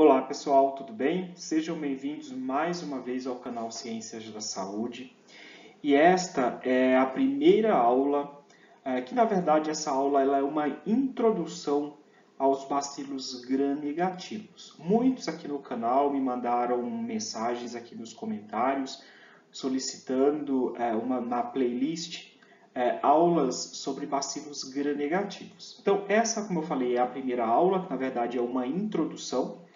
Olá pessoal, tudo bem? Sejam bem-vindos mais uma vez ao canal Ciências da Saúde. E esta é a primeira aula, é, que na verdade essa aula é uma introdução aos bacilos gram-negativos. Muitos aqui no canal me mandaram mensagens aqui nos comentários solicitando é, uma, na playlist é, aulas sobre bacilos gram-negativos. Então essa, como eu falei, é a primeira aula, que na verdade é uma introdução.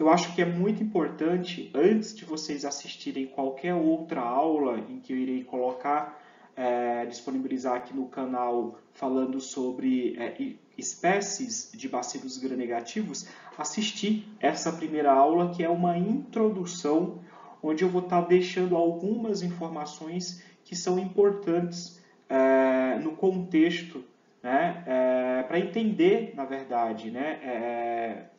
Eu acho que é muito importante, antes de vocês assistirem qualquer outra aula em que eu irei colocar é, disponibilizar aqui no canal falando sobre é, espécies de bacilos gram-negativos, assistir essa primeira aula que é uma introdução onde eu vou estar deixando algumas informações que são importantes é, no contexto, né, é, para entender, na verdade, né, é,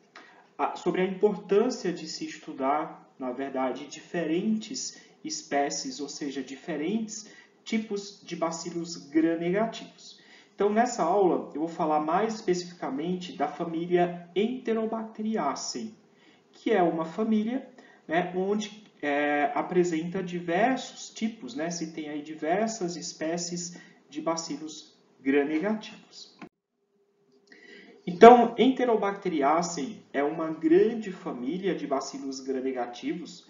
sobre a importância de se estudar, na verdade, diferentes espécies, ou seja, diferentes tipos de bacilos gram-negativos. Então, nessa aula, eu vou falar mais especificamente da família Enterobacteriaceae, que é uma família né, onde é, apresenta diversos tipos, né, se tem aí diversas espécies de bacilos gram-negativos. Então, Enterobacteriaceae é uma grande família de bacilos gram-negativos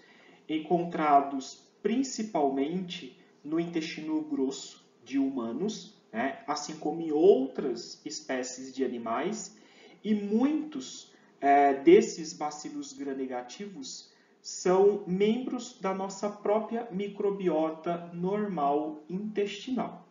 encontrados principalmente no intestino grosso de humanos, né? assim como em outras espécies de animais, e muitos é, desses bacilos gram-negativos são membros da nossa própria microbiota normal intestinal.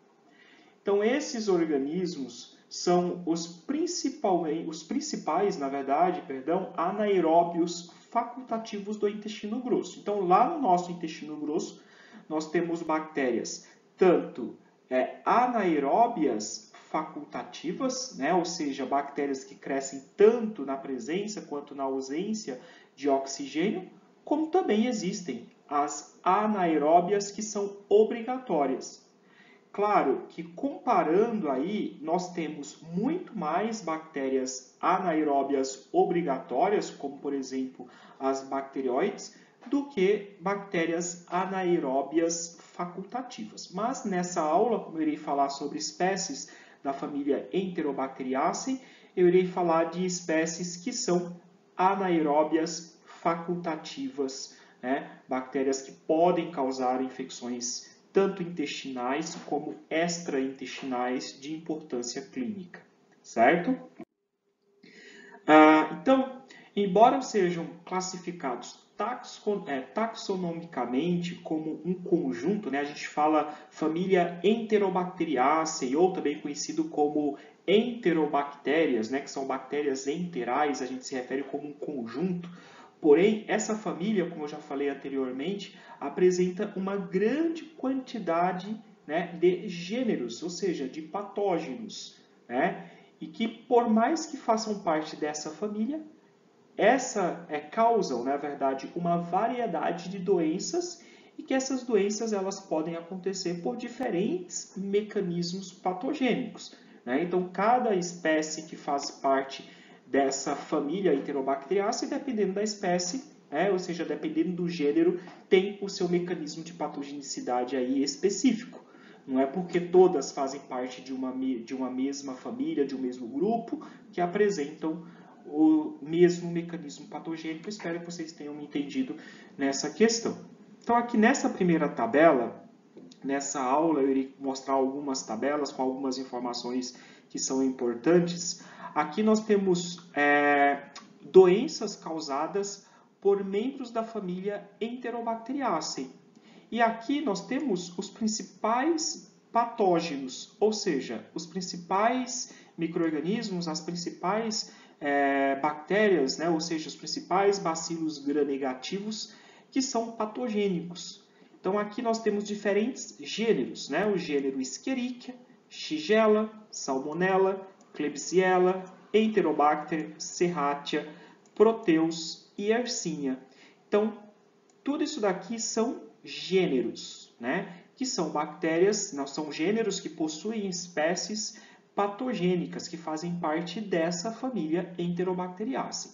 Então, esses organismos são os, principalmente, os principais, na verdade, perdão, anaeróbios facultativos do intestino grosso. Então, lá no nosso intestino grosso, nós temos bactérias tanto é, anaeróbias facultativas, né? ou seja, bactérias que crescem tanto na presença quanto na ausência de oxigênio, como também existem as anaeróbias que são obrigatórias. Claro que comparando aí, nós temos muito mais bactérias anaeróbias obrigatórias, como por exemplo as bacterióides, do que bactérias anaeróbias facultativas. Mas nessa aula, como eu irei falar sobre espécies da família Enterobacteriaceae, eu irei falar de espécies que são anaeróbias facultativas, né? bactérias que podem causar infecções tanto intestinais como extraintestinais de importância clínica, certo? Ah, então, embora sejam classificados é, taxonomicamente como um conjunto, né? a gente fala família Enterobacteriaceae, ou também conhecido como enterobactérias, né? que são bactérias enterais, a gente se refere como um conjunto. Porém, essa família, como eu já falei anteriormente, apresenta uma grande quantidade né, de gêneros, ou seja, de patógenos, né? e que por mais que façam parte dessa família, essa é, causam, na verdade, uma variedade de doenças e que essas doenças elas podem acontecer por diferentes mecanismos patogênicos. Né? Então, cada espécie que faz parte dessa família Enterobacteriaceae, dependendo da espécie, né? ou seja, dependendo do gênero, tem o seu mecanismo de patogenicidade aí específico. Não é porque todas fazem parte de uma, de uma mesma família, de um mesmo grupo, que apresentam o mesmo mecanismo patogênico. Espero que vocês tenham me entendido nessa questão. Então, aqui nessa primeira tabela, nessa aula, eu irei mostrar algumas tabelas com algumas informações que são importantes. Aqui nós temos é, doenças causadas por membros da família Enterobacteriaceae. E aqui nós temos os principais patógenos, ou seja, os principais micro-organismos, as principais é, bactérias, né, ou seja, os principais bacilos gram-negativos que são patogênicos. Então aqui nós temos diferentes gêneros, né, o gênero Escherichia, Shigella, Salmonella, Klebsiella, Enterobacter, Serratia, Proteus e Yersinia. Então, tudo isso daqui são gêneros, né? que são bactérias, não são gêneros que possuem espécies patogênicas que fazem parte dessa família Enterobacteriaceae.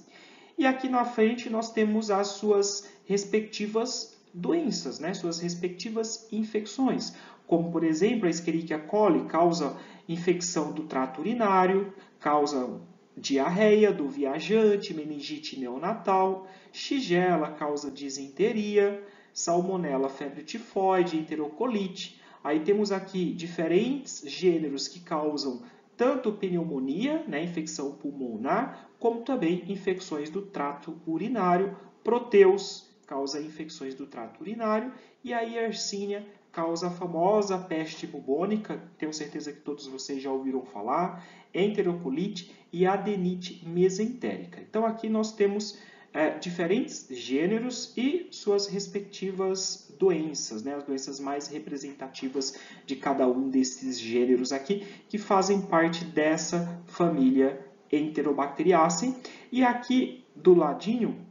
E aqui na frente nós temos as suas respectivas doenças, né? suas respectivas infecções, como por exemplo a Escherichia coli causa infecção do trato urinário, causa diarreia do viajante, meningite neonatal, Shigella causa disenteria, salmonela, febre tifoide, enterocolite. Aí temos aqui diferentes gêneros que causam tanto pneumonia, né, infecção pulmonar, como também infecções do trato urinário, proteus causa infecções do trato urinário e a Yersinia causa a famosa peste bubônica, tenho certeza que todos vocês já ouviram falar, enterocolite e adenite mesentérica. Então aqui nós temos é, diferentes gêneros e suas respectivas doenças, né? as doenças mais representativas de cada um desses gêneros aqui, que fazem parte dessa família Enterobacteriaceae. E aqui do ladinho,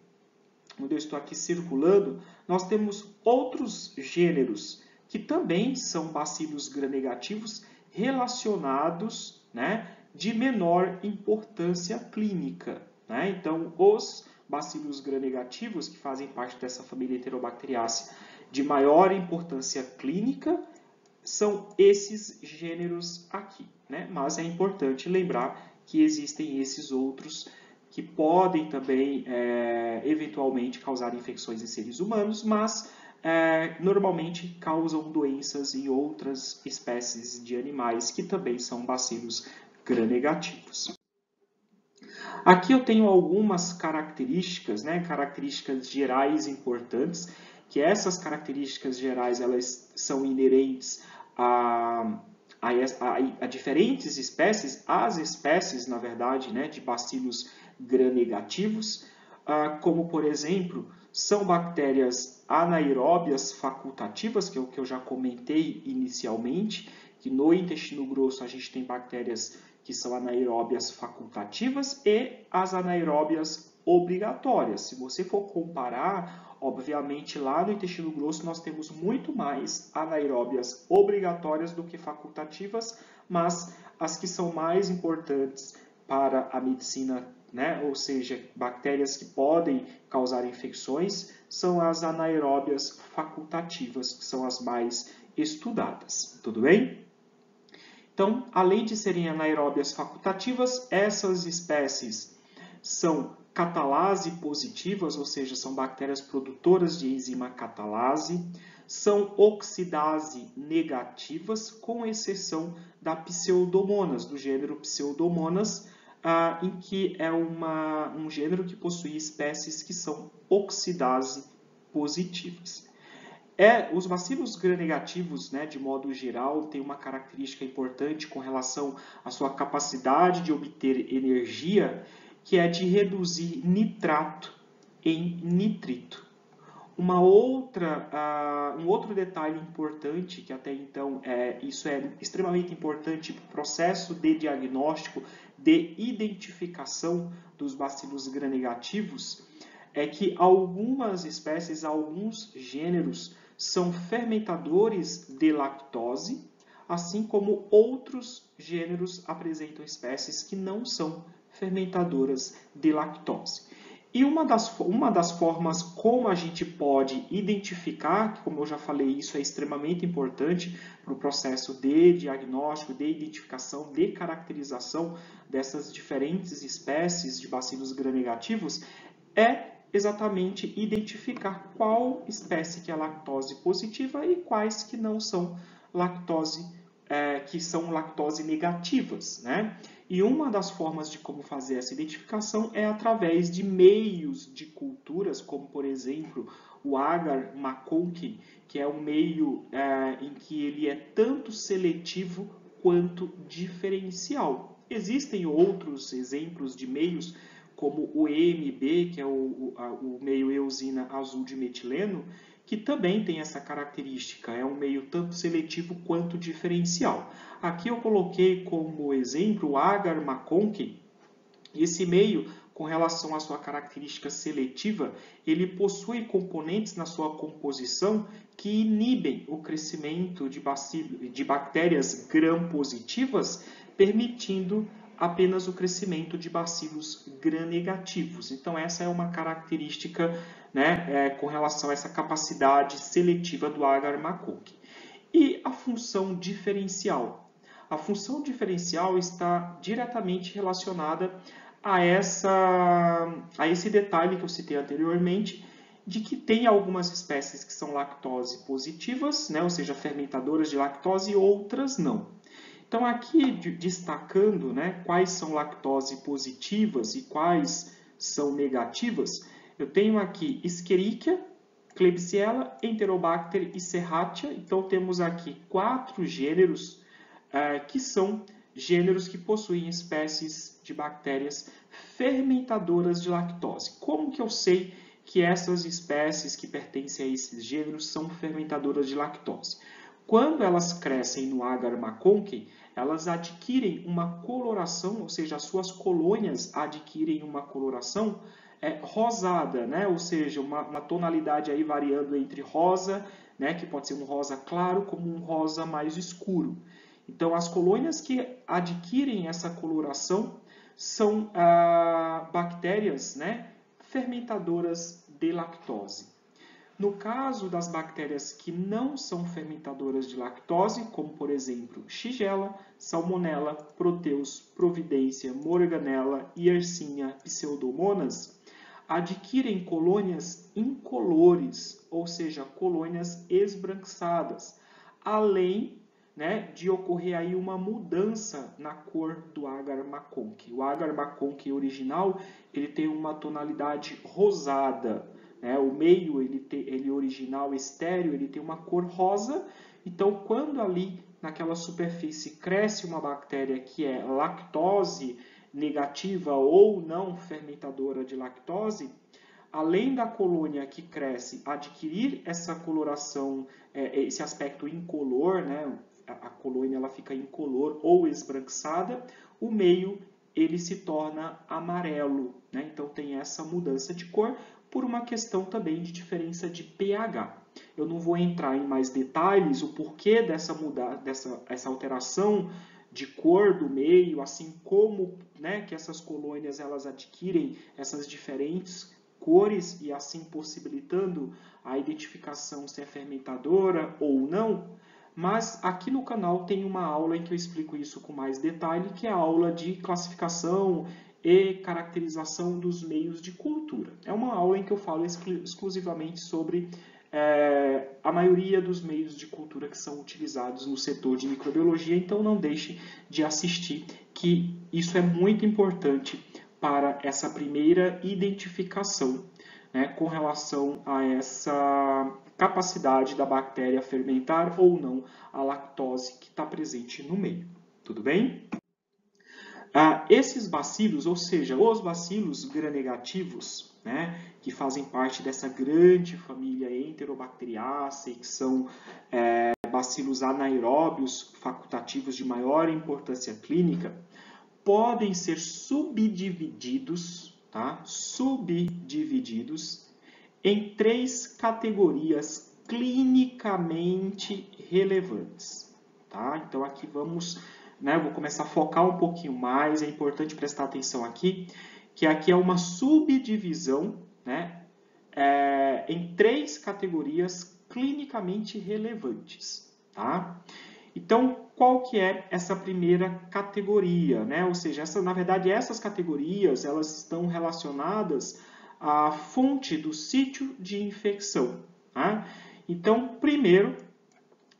onde eu estou aqui circulando, nós temos outros gêneros que também são bacilos gram-negativos relacionados né, de menor importância clínica. Né? Então, os bacilos gram-negativos, que fazem parte dessa família Enterobacteriaceae, de maior importância clínica, são esses gêneros aqui. Né? Mas é importante lembrar que existem esses outros que podem também, é, eventualmente, causar infecções em seres humanos, mas é, normalmente causam doenças em outras espécies de animais que também são bacilos gram-negativos. Aqui eu tenho algumas características, né, características gerais importantes, que essas características gerais elas são inerentes a, a, a, a diferentes espécies, as espécies, na verdade, né, de bacilos gram-negativos, uh, como, por exemplo, são bactérias anaeróbias facultativas, que é o que eu já comentei inicialmente, que no intestino grosso a gente tem bactérias que são anaeróbias facultativas e as anaeróbias obrigatórias. Se você for comparar, obviamente lá no intestino grosso nós temos muito mais anaeróbias obrigatórias do que facultativas, mas as que são mais importantes para a medicina né? ou seja, bactérias que podem causar infecções, são as anaeróbias facultativas, que são as mais estudadas. Tudo bem? Então, além de serem anaeróbias facultativas, essas espécies são catalase positivas, ou seja, são bactérias produtoras de enzima catalase, são oxidase negativas, com exceção da Pseudomonas, do gênero Pseudomonas, ah, em que é uma, um gênero que possui espécies que são oxidase positivas. É, os bacilos gram-negativos, né, de modo geral, têm uma característica importante com relação à sua capacidade de obter energia, que é de reduzir nitrato em nitrito. Uma outra, uh, um outro detalhe importante, que até então é, isso é extremamente importante para o processo de diagnóstico de identificação dos bacilos gram-negativos é que algumas espécies, alguns gêneros, são fermentadores de lactose, assim como outros gêneros apresentam espécies que não são fermentadoras de lactose. E uma das, uma das formas como a gente pode identificar, como eu já falei, isso é extremamente importante para o processo de diagnóstico, de identificação, de caracterização dessas diferentes espécies de bacilos gram-negativos, é exatamente identificar qual espécie que é lactose positiva e quais que não são lactose, é, que são lactose negativas, né? E uma das formas de como fazer essa identificação é através de meios de culturas, como por exemplo o agar maconque, que é um meio é, em que ele é tanto seletivo quanto diferencial. Existem outros exemplos de meios, como o EMB, que é o, o, o meio eusina azul de metileno, que também tem essa característica, é um meio tanto seletivo quanto diferencial. Aqui eu coloquei como exemplo o agar maconque. Esse meio, com relação à sua característica seletiva, ele possui componentes na sua composição que inibem o crescimento de, de bactérias gram-positivas, permitindo apenas o crescimento de bacilos gram-negativos. Então, essa é uma característica né, é, com relação a essa capacidade seletiva do agar macaque. E a função diferencial? A função diferencial está diretamente relacionada a, essa, a esse detalhe que eu citei anteriormente, de que tem algumas espécies que são lactose positivas, né, ou seja, fermentadoras de lactose, e outras não. Então, aqui destacando né, quais são lactose positivas e quais são negativas, eu tenho aqui Escherichia, Klebsiella, Enterobacter e Serratia. Então, temos aqui quatro gêneros que são gêneros que possuem espécies de bactérias fermentadoras de lactose. Como que eu sei que essas espécies que pertencem a esses gêneros são fermentadoras de lactose? Quando elas crescem no agar maconque, elas adquirem uma coloração, ou seja, as suas colônias adquirem uma coloração é, rosada, né? ou seja, uma, uma, tonalidade aí variando entre rosa, né? que pode ser um rosa claro, como um rosa mais escuro. Então, as colônias que adquirem essa coloração são ah, bactérias né? fermentadoras de lactose. No caso das bactérias que não são fermentadoras de lactose, como por exemplo Shigella, Salmonella, Proteus, Providência, Morganella, Yersinia Pseudomonas, adquirem colônias incolores, ou seja, colônias esbranquiçadas, além né, de ocorrer aí uma mudança na cor do agar maconque. O agar maconque original ele tem uma tonalidade rosada, né? O meio, ele, te, ele original estéreo, ele tem uma cor rosa. Então, quando ali naquela superfície cresce uma bactéria que é lactose negativa ou não fermentadora de lactose, além da colônia que cresce adquirir essa coloração, é, esse aspecto incolor, né? A, colônia ela fica incolor ou esbranquiçada, o meio ele se torna amarelo. Né? Então tem essa mudança de cor, por uma questão também de diferença de pH. Eu não vou entrar em mais detalhes o porquê dessa mudar, dessa essa alteração de cor do meio, assim como né, que essas colônias elas adquirem essas diferentes cores e assim possibilitando a identificação se é fermentadora ou não. Mas aqui no canal tem uma aula em que eu explico isso com mais detalhe, que é a aula de classificação e caracterização dos meios de cultura. É uma aula em que eu falo exclusivamente sobre é, a maioria dos meios de cultura que são utilizados no setor de microbiologia, então não deixe de assistir, que isso é muito importante para essa primeira identificação né, com relação a essa capacidade da bactéria fermentar ou não a lactose que está presente no meio. Tudo bem? Ah, esses bacilos, ou seja, os bacilos gram-negativos, né, que fazem parte dessa grande família Enterobacteriaceae, que são é, bacilos anaeróbios facultativos de maior importância clínica, podem ser subdivididos, tá? subdivididos em três categorias clinicamente relevantes. Tá? Então aqui vamos né? Vou começar a focar um pouquinho mais, é importante prestar atenção aqui, que aqui é uma subdivisão né? É, em três categorias clinicamente relevantes. Tá? Então, qual que é essa primeira categoria? Né? Ou seja, essa, na verdade, essas categorias elas estão relacionadas à fonte do sítio de infecção. Tá? Então, primeiro,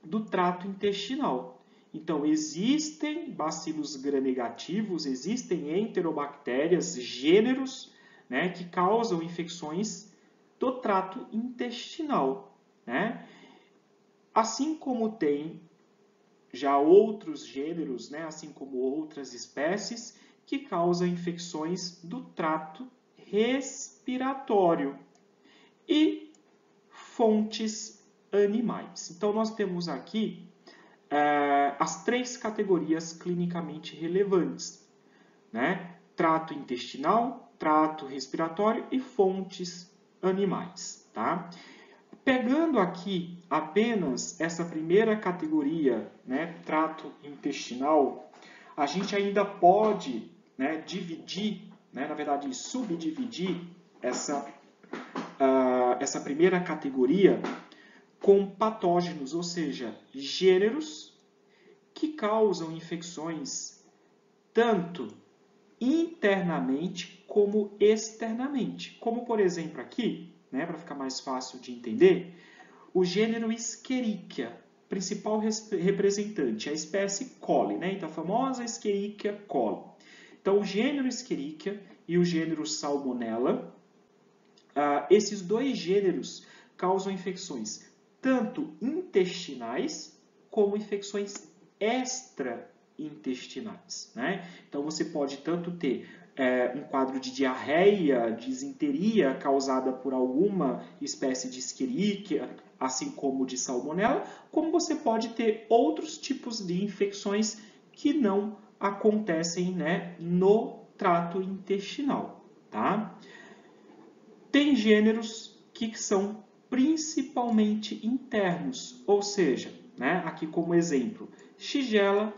do trato intestinal. Então, existem bacilos gram-negativos, existem enterobactérias, gêneros, né, que causam infecções do trato intestinal. Né? Assim como tem já outros gêneros, né, assim como outras espécies, que causam infecções do trato respiratório e fontes animais. Então, nós temos aqui é, as três categorias clinicamente relevantes, né? Trato intestinal, trato respiratório e fontes animais, tá? Pegando aqui apenas essa primeira categoria, né, trato intestinal, a gente ainda pode né, dividir, né, na verdade, subdividir essa, uh, essa primeira categoria com patógenos, ou seja, gêneros que causam infecções tanto internamente como externamente. Como, por exemplo, aqui, né, para ficar mais fácil de entender, o gênero Escherichia, principal representante, a espécie coli, né? então a famosa Escherichia coli. Então, o gênero Escherichia e o gênero Salmonella, uh, esses dois gêneros causam infecções tanto intestinais como infecções extraintestinais. Né? Então, você pode tanto ter é, um quadro de diarreia, disenteria causada por alguma espécie de Escherichia, assim como de salmonela, como você pode ter outros tipos de infecções que não acontecem né, no trato intestinal. Tá? Tem gêneros que são principalmente internos, ou seja, né, aqui como exemplo, Shigella,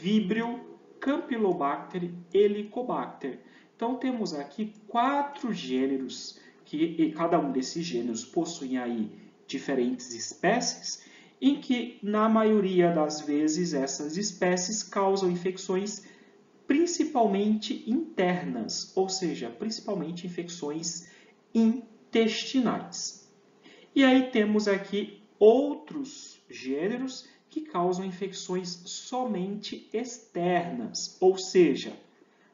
Vibrio, Campylobacter, Helicobacter. Então temos aqui quatro gêneros que cada um desses gêneros possuem aí diferentes espécies, em que na maioria das vezes essas espécies causam infecções principalmente internas, ou seja, principalmente infecções intestinais. E aí temos aqui outros gêneros que causam infecções somente externas, ou seja,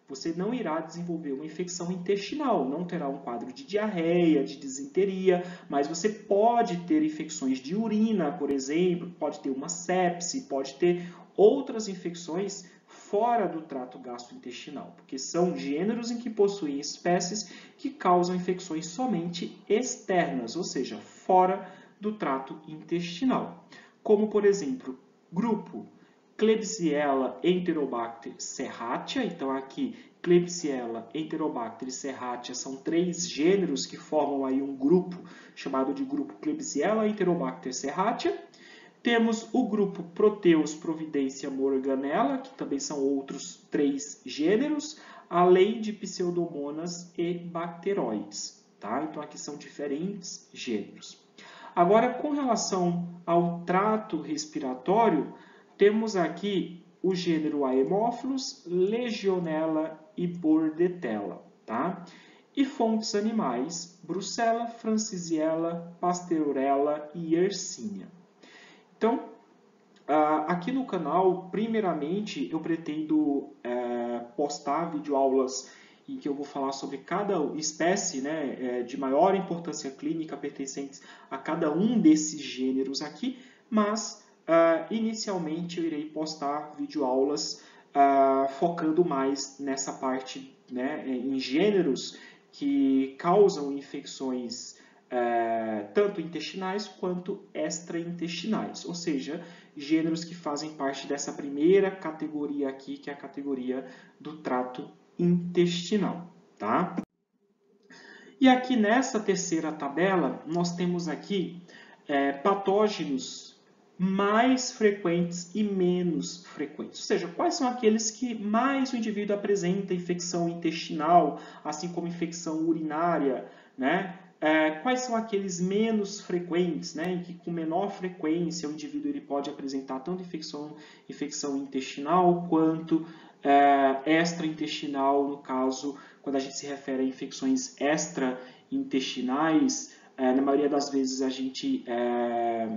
você não irá desenvolver uma infecção intestinal, não terá um quadro de diarreia, de disenteria, mas você pode ter infecções de urina, por exemplo, pode ter uma sepse, pode ter outras infecções fora do trato gastrointestinal, porque são gêneros em que possuem espécies que causam infecções somente externas, ou seja, fora do trato intestinal. Como, por exemplo, grupo Klebsiella enterobacter serratia. Então, aqui, Klebsiella enterobacter serratia são três gêneros que formam aí um grupo chamado de grupo Klebsiella enterobacter serratia. Temos o grupo Proteus providencia morganella, que também são outros três gêneros, além de pseudomonas e bacteroides. Tá? Então, aqui são diferentes gêneros. Agora, com relação ao trato respiratório, temos aqui o gênero Haemophilus, Legionella e Bordetella, tá? E fontes animais, Brucella, Francisiella, Pasteurella e Yersinia. Então, aqui no canal, primeiramente, eu pretendo é, postar videoaulas em que eu vou falar sobre cada espécie né, é, de maior importância clínica pertencentes a cada um desses gêneros aqui, mas Uh, inicialmente eu irei postar videoaulas uh, focando mais nessa parte, né, em gêneros que causam infecções uh, tanto intestinais quanto extraintestinais, ou seja, gêneros que fazem parte dessa primeira categoria aqui, que é a categoria do trato intestinal, tá? E aqui nessa terceira tabela, nós temos aqui é, patógenos mais frequentes e menos frequentes. Ou seja, quais são aqueles que mais o indivíduo apresenta infecção intestinal, assim como infecção urinária, né? É, quais são aqueles menos frequentes, né, em que com menor frequência o indivíduo ele pode apresentar tanto infecção, infecção intestinal quanto é, extraintestinal, no caso, quando a gente se refere a infecções extraintestinais, é, na maioria das vezes a gente é,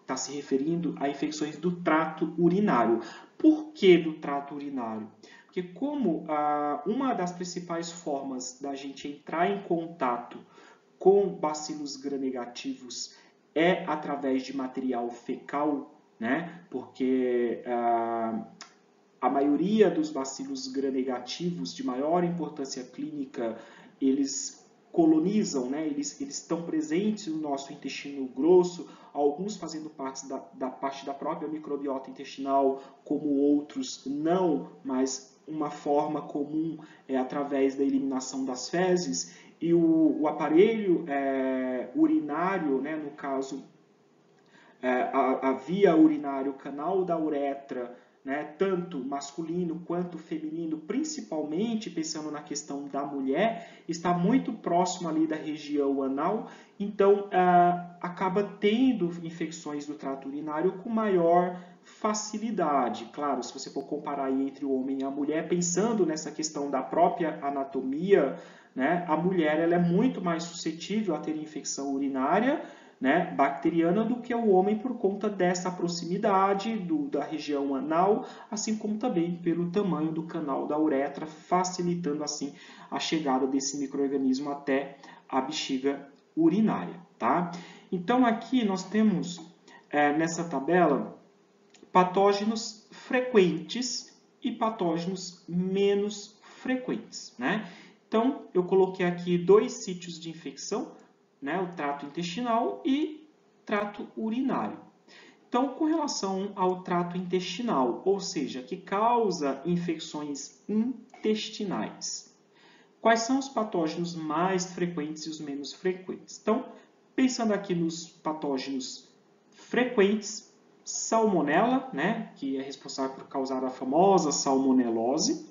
está se referindo a infecções do trato urinário. Por que do trato urinário? Porque como ah, uma das principais formas da gente entrar em contato com bacilos gram-negativos é através de material fecal, né? Porque ah, a maioria dos bacilos gram-negativos de maior importância clínica, eles colonizam, né? eles, eles estão presentes no nosso intestino grosso, alguns fazendo parte da, da parte da própria microbiota intestinal, como outros não, mas uma forma comum é através da eliminação das fezes, e o, o aparelho é, urinário, né, no caso, é, a, a, via urinária, o canal da uretra, né, tanto masculino quanto feminino, principalmente pensando na questão da mulher, está muito próximo ali da região anal, então ah, acaba tendo infecções do trato urinário com maior facilidade. Claro, se você for comparar entre o homem e a mulher, pensando nessa questão da própria anatomia, né, a mulher ela é muito mais suscetível a ter infecção urinária né, bacteriana do que o homem por conta dessa proximidade do, da região anal, assim como também pelo tamanho do canal da uretra, facilitando assim a chegada desse microorganismo até a bexiga urinária. Tá? Então aqui nós temos é, nessa tabela patógenos frequentes e patógenos menos frequentes. Né? Então eu coloquei aqui dois sítios de infecção, né, o trato intestinal e trato urinário. Então, com relação ao trato intestinal, ou seja, que causa infecções intestinais, quais são os patógenos mais frequentes e os menos frequentes? Então, pensando aqui nos patógenos frequentes, salmonela, né, que é responsável por causar a famosa salmonelose,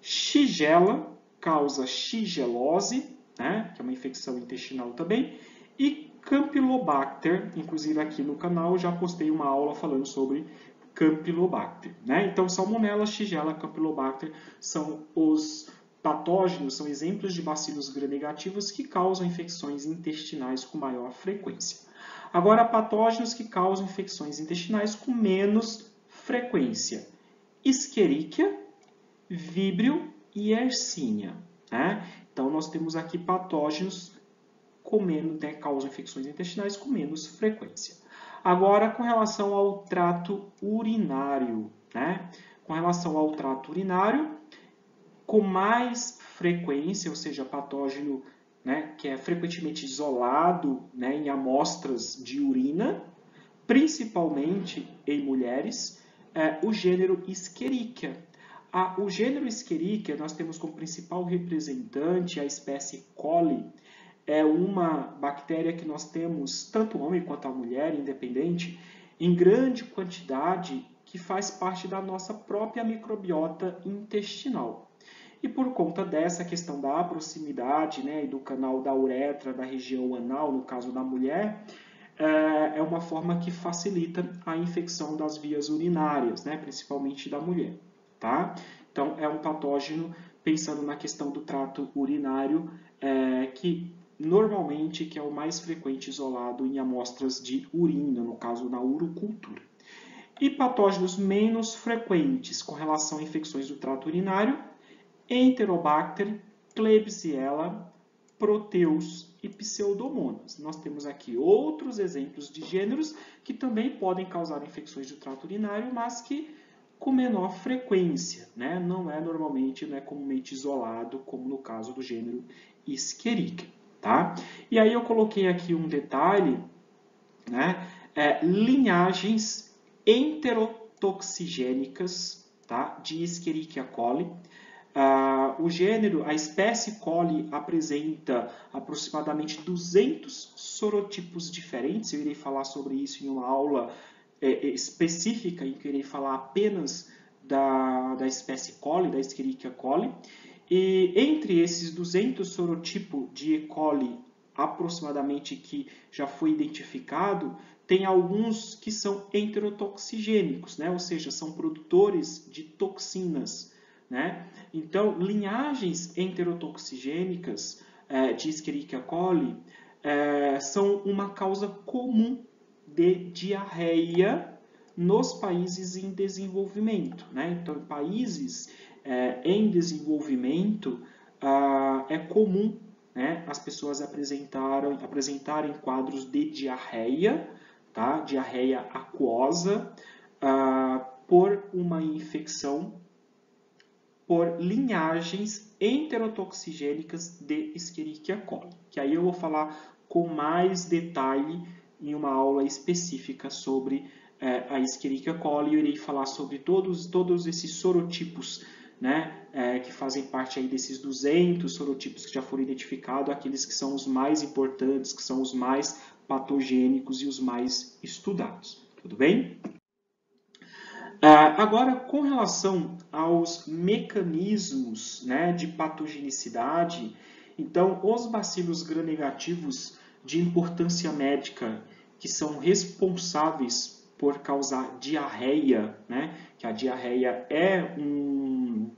shigella causa shigelose, né, que é uma infecção intestinal também, e Campylobacter, inclusive aqui no canal já postei uma aula falando sobre Campylobacter. Né? Então, Salmonella, Shigella, Campylobacter são os patógenos, são exemplos de bacilos gram-negativos que causam infecções intestinais com maior frequência. Agora, patógenos que causam infecções intestinais com menos frequência. Escherichia, Vibrio e Yersinia. Né? Então, nós temos aqui patógenos com menos, né, causam infecções intestinais com menos frequência. Agora, com relação ao trato urinário, né? Com relação ao trato urinário, com mais frequência, ou seja, patógeno né, que é frequentemente isolado né, em amostras de urina, principalmente em mulheres, é, o gênero Escherichia, a, o gênero Escherichia, nós temos como principal representante a espécie coli. É uma bactéria que nós temos, tanto o homem quanto a mulher, independente, em grande quantidade, que faz parte da nossa própria microbiota intestinal. E por conta dessa questão da proximidade né, do canal da uretra, da região anal, no caso da mulher, é, é uma forma que facilita a infecção das vias urinárias, né, principalmente da mulher tá? Então, é um patógeno, pensando na questão do trato urinário, é, que normalmente que é o mais frequente isolado em amostras de urina, no caso na urocultura. E patógenos menos frequentes com relação a infecções do trato urinário, Enterobacter, Klebsiella, Proteus e Pseudomonas. Nós temos aqui outros exemplos de gêneros que também podem causar infecções do trato urinário, mas que com menor frequência, né? não é normalmente, não é comumente isolado, como no caso do gênero Escherichia. Tá? E aí eu coloquei aqui um detalhe, né? É, linhagens enterotoxigênicas tá? de Escherichia coli. Uh, o gênero, a espécie coli apresenta aproximadamente 200 sorotipos diferentes. Eu irei falar sobre isso em uma aula é, é, específica em que irei falar apenas da, da espécie coli, da Escherichia coli. E entre esses 200 sorotipos de E. coli aproximadamente que já foi identificado, tem alguns que são enterotoxigênicos, né? ou seja, são produtores de toxinas. Né? Então, linhagens enterotoxigênicas é, de Escherichia coli é, são uma causa comum de diarreia nos países em desenvolvimento. Né? Então, em países é, em desenvolvimento, ah, é comum né, as pessoas apresentarem, apresentarem quadros de diarreia, tá? diarreia aquosa, ah, por uma infecção por linhagens enterotoxigênicas de Escherichia coli, que aí eu vou falar com mais detalhe em uma aula específica sobre é, a Escherichia coli. Eu irei falar sobre todos, todos esses sorotipos né, é, que fazem parte aí desses 200 sorotipos que já foram identificados, aqueles que são os mais importantes, que são os mais patogênicos e os mais estudados. Tudo bem? Uh, agora, com relação aos mecanismos né, de patogenicidade, então, os bacilos gram-negativos de importância médica que são responsáveis por causar diarreia, né, que a diarreia é um,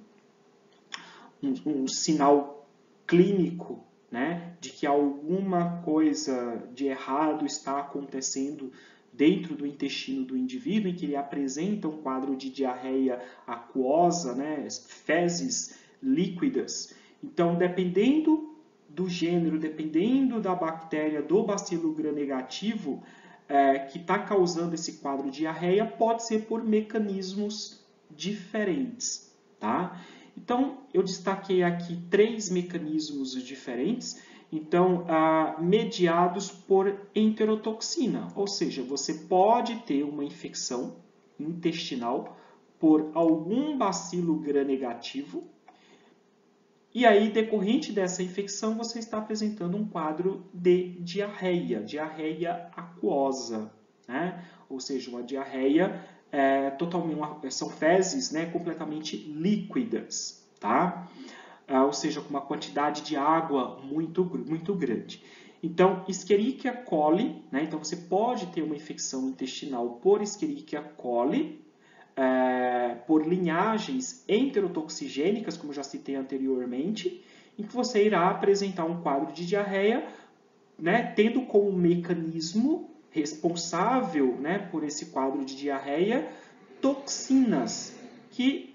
um, um sinal clínico né, de que alguma coisa de errado está acontecendo dentro do intestino do indivíduo, em que ele apresenta um quadro de diarreia aquosa, né, fezes líquidas. Então, dependendo do gênero, dependendo da bactéria do bacilo gram-negativo é, que está causando esse quadro de diarreia, pode ser por mecanismos diferentes, tá? Então, eu destaquei aqui três mecanismos diferentes, então, ah, mediados por enterotoxina, ou seja, você pode ter uma infecção intestinal por algum bacilo gram-negativo, e aí, decorrente dessa infecção, você está apresentando um quadro de diarreia, diarreia aquosa, né? ou seja, uma diarreia é, totalmente, uma, são fezes né, completamente líquidas, tá? Ah, ou seja, com uma quantidade de água muito, muito grande. Então, Escherichia coli, né? então você pode ter uma infecção intestinal por Escherichia coli, é, por linhagens enterotoxigênicas, como já citei anteriormente, em que você irá apresentar um quadro de diarreia, né, tendo como mecanismo responsável né, por esse quadro de diarreia toxinas que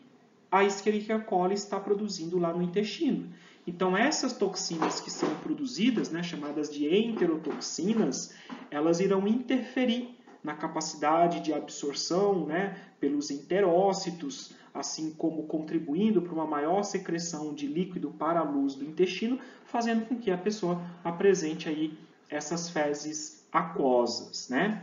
a Escherichia coli está produzindo lá no intestino. Então, essas toxinas que são produzidas, né, chamadas de enterotoxinas, elas irão interferir na capacidade de absorção né, pelos enterócitos, assim como contribuindo para uma maior secreção de líquido para a luz do intestino, fazendo com que a pessoa apresente aí essas fezes aquosas. Né?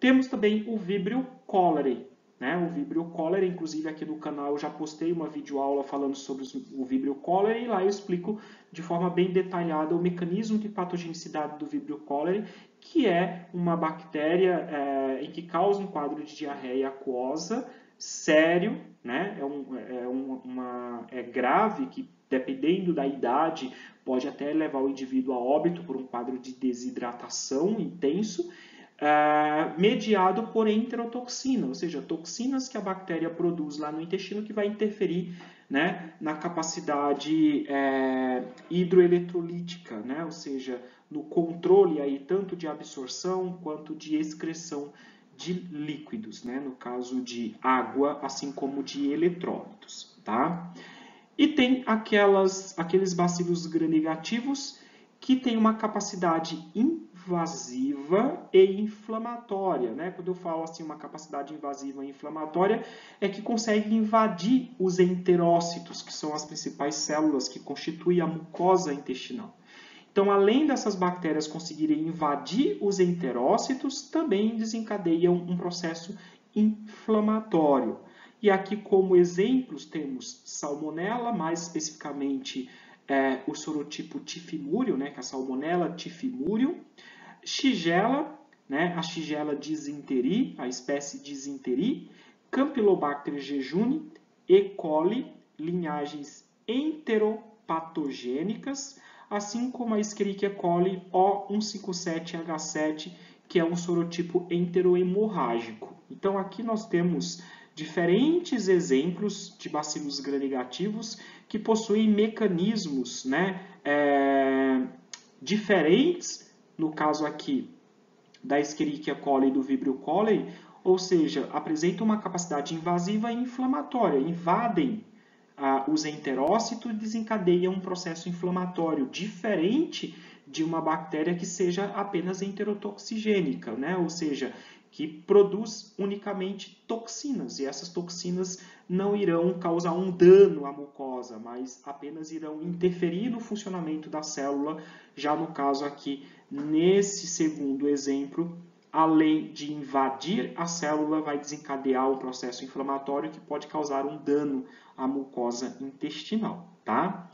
Temos também o Vibrio cholerae, né? O Vibrio cholerae, inclusive aqui no canal eu já postei uma videoaula falando sobre o Vibrio cholerae e lá eu explico de forma bem detalhada o mecanismo de patogenicidade do Vibrio cholerae, que é uma bactéria é, em que causa um quadro de diarreia aquosa sério, né? é, um, é, uma, é grave, que dependendo da idade pode até levar o indivíduo a óbito por um quadro de desidratação intenso, é, mediado por enterotoxina, ou seja, toxinas que a bactéria produz lá no intestino que vai interferir né, na capacidade é, hidroeletrolítica, né, ou seja, no controle aí tanto de absorção quanto de excreção de líquidos, né, no caso de água, assim como de eletrólitos, tá? E tem aquelas, aqueles bacilos gram-negativos que têm uma capacidade invasiva e inflamatória. Né? Quando eu falo assim, uma capacidade invasiva e inflamatória, é que consegue invadir os enterócitos, que são as principais células que constituem a mucosa intestinal. Então, além dessas bactérias conseguirem invadir os enterócitos, também desencadeiam um processo inflamatório. E aqui, como exemplos, temos salmonela, mais especificamente é, o sorotipo tifimúrio, né, que é a salmonela tifimúrio, Shigella, né, a Shigella dizenteri, a espécie dizenteri, Campylobacter jejuni, E. coli, linhagens enteropatogênicas, assim como a Escherichia coli O157H7, que é um sorotipo enterohemorrágico. Então aqui nós temos diferentes exemplos de bacilos gram-negativos que possuem mecanismos né, é, diferentes no caso aqui da Escherichia coli e do Vibrio coli, ou seja, apresentam uma capacidade invasiva e inflamatória, invadem os enterócitos desencadeiam um processo inflamatório diferente de uma bactéria que seja apenas enterotoxigênica, né? ou seja, que produz unicamente toxinas, e essas toxinas não irão causar um dano à mucosa, mas apenas irão interferir no funcionamento da célula, já no caso aqui Nesse segundo exemplo, além de invadir a célula, vai desencadear um processo inflamatório que pode causar um dano à mucosa intestinal, tá?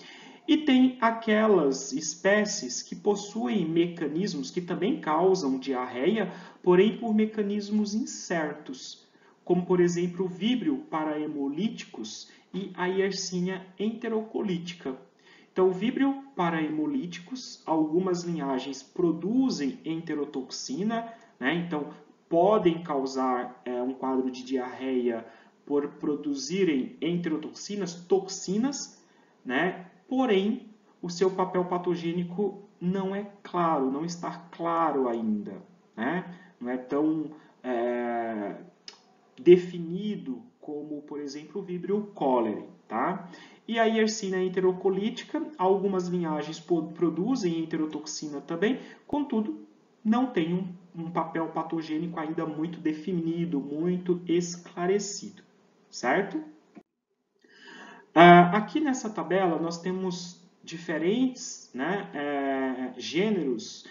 E tem aquelas espécies que possuem mecanismos que também causam diarreia, porém por mecanismos incertos, como por exemplo o víbrio para hemolíticos e a Yersinia enterocolítica. Então, víbrio para hemolíticos, algumas linhagens produzem enterotoxina, né? então podem causar é, um quadro de diarreia por produzirem enterotoxinas, toxinas, né? porém o seu papel patogênico não é claro, não está claro ainda, né? não é tão é, definido como, por exemplo, o Vibrio cholerae. Tá? E a Yersinia enterocolítica, algumas linhagens produzem enterotoxina também, contudo, não tem um, um papel patogênico ainda muito definido, muito esclarecido, certo? Uh, aqui nessa tabela nós temos diferentes né, é, gêneros,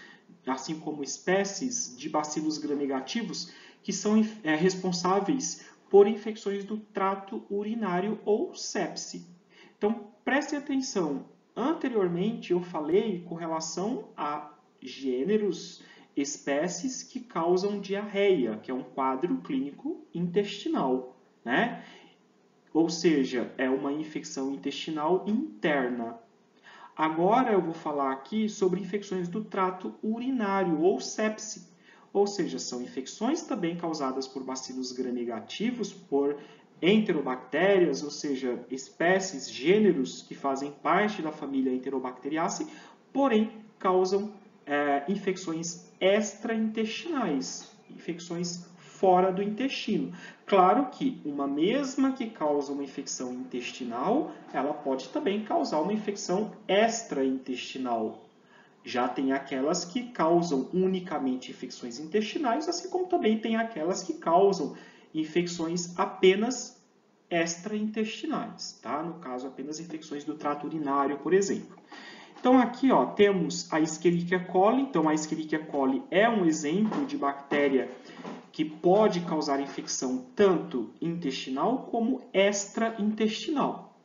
assim como espécies de bacilos gram-negativos que são é, responsáveis por infecções do trato urinário ou sepse. Então, preste atenção. Anteriormente eu falei com relação a gêneros, espécies que causam diarreia, que é um quadro clínico intestinal, né? Ou seja, é uma infecção intestinal interna. Agora eu vou falar aqui sobre infecções do trato urinário ou sepse, ou seja, são infecções também causadas por bacilos gram-negativos, por enterobactérias, ou seja, espécies, gêneros que fazem parte da família Enterobacteriaceae, porém causam é, infecções extraintestinais, infecções fora do intestino. Claro que uma mesma que causa uma infecção intestinal, ela pode também causar uma infecção extraintestinal, já tem aquelas que causam unicamente infecções intestinais, assim como também tem aquelas que causam infecções apenas extraintestinais, tá? No caso, apenas infecções do trato urinário, por exemplo. Então, aqui ó, temos a Escherichia coli. Então, a Escherichia coli é um exemplo de bactéria que pode causar infecção tanto intestinal como extraintestinal.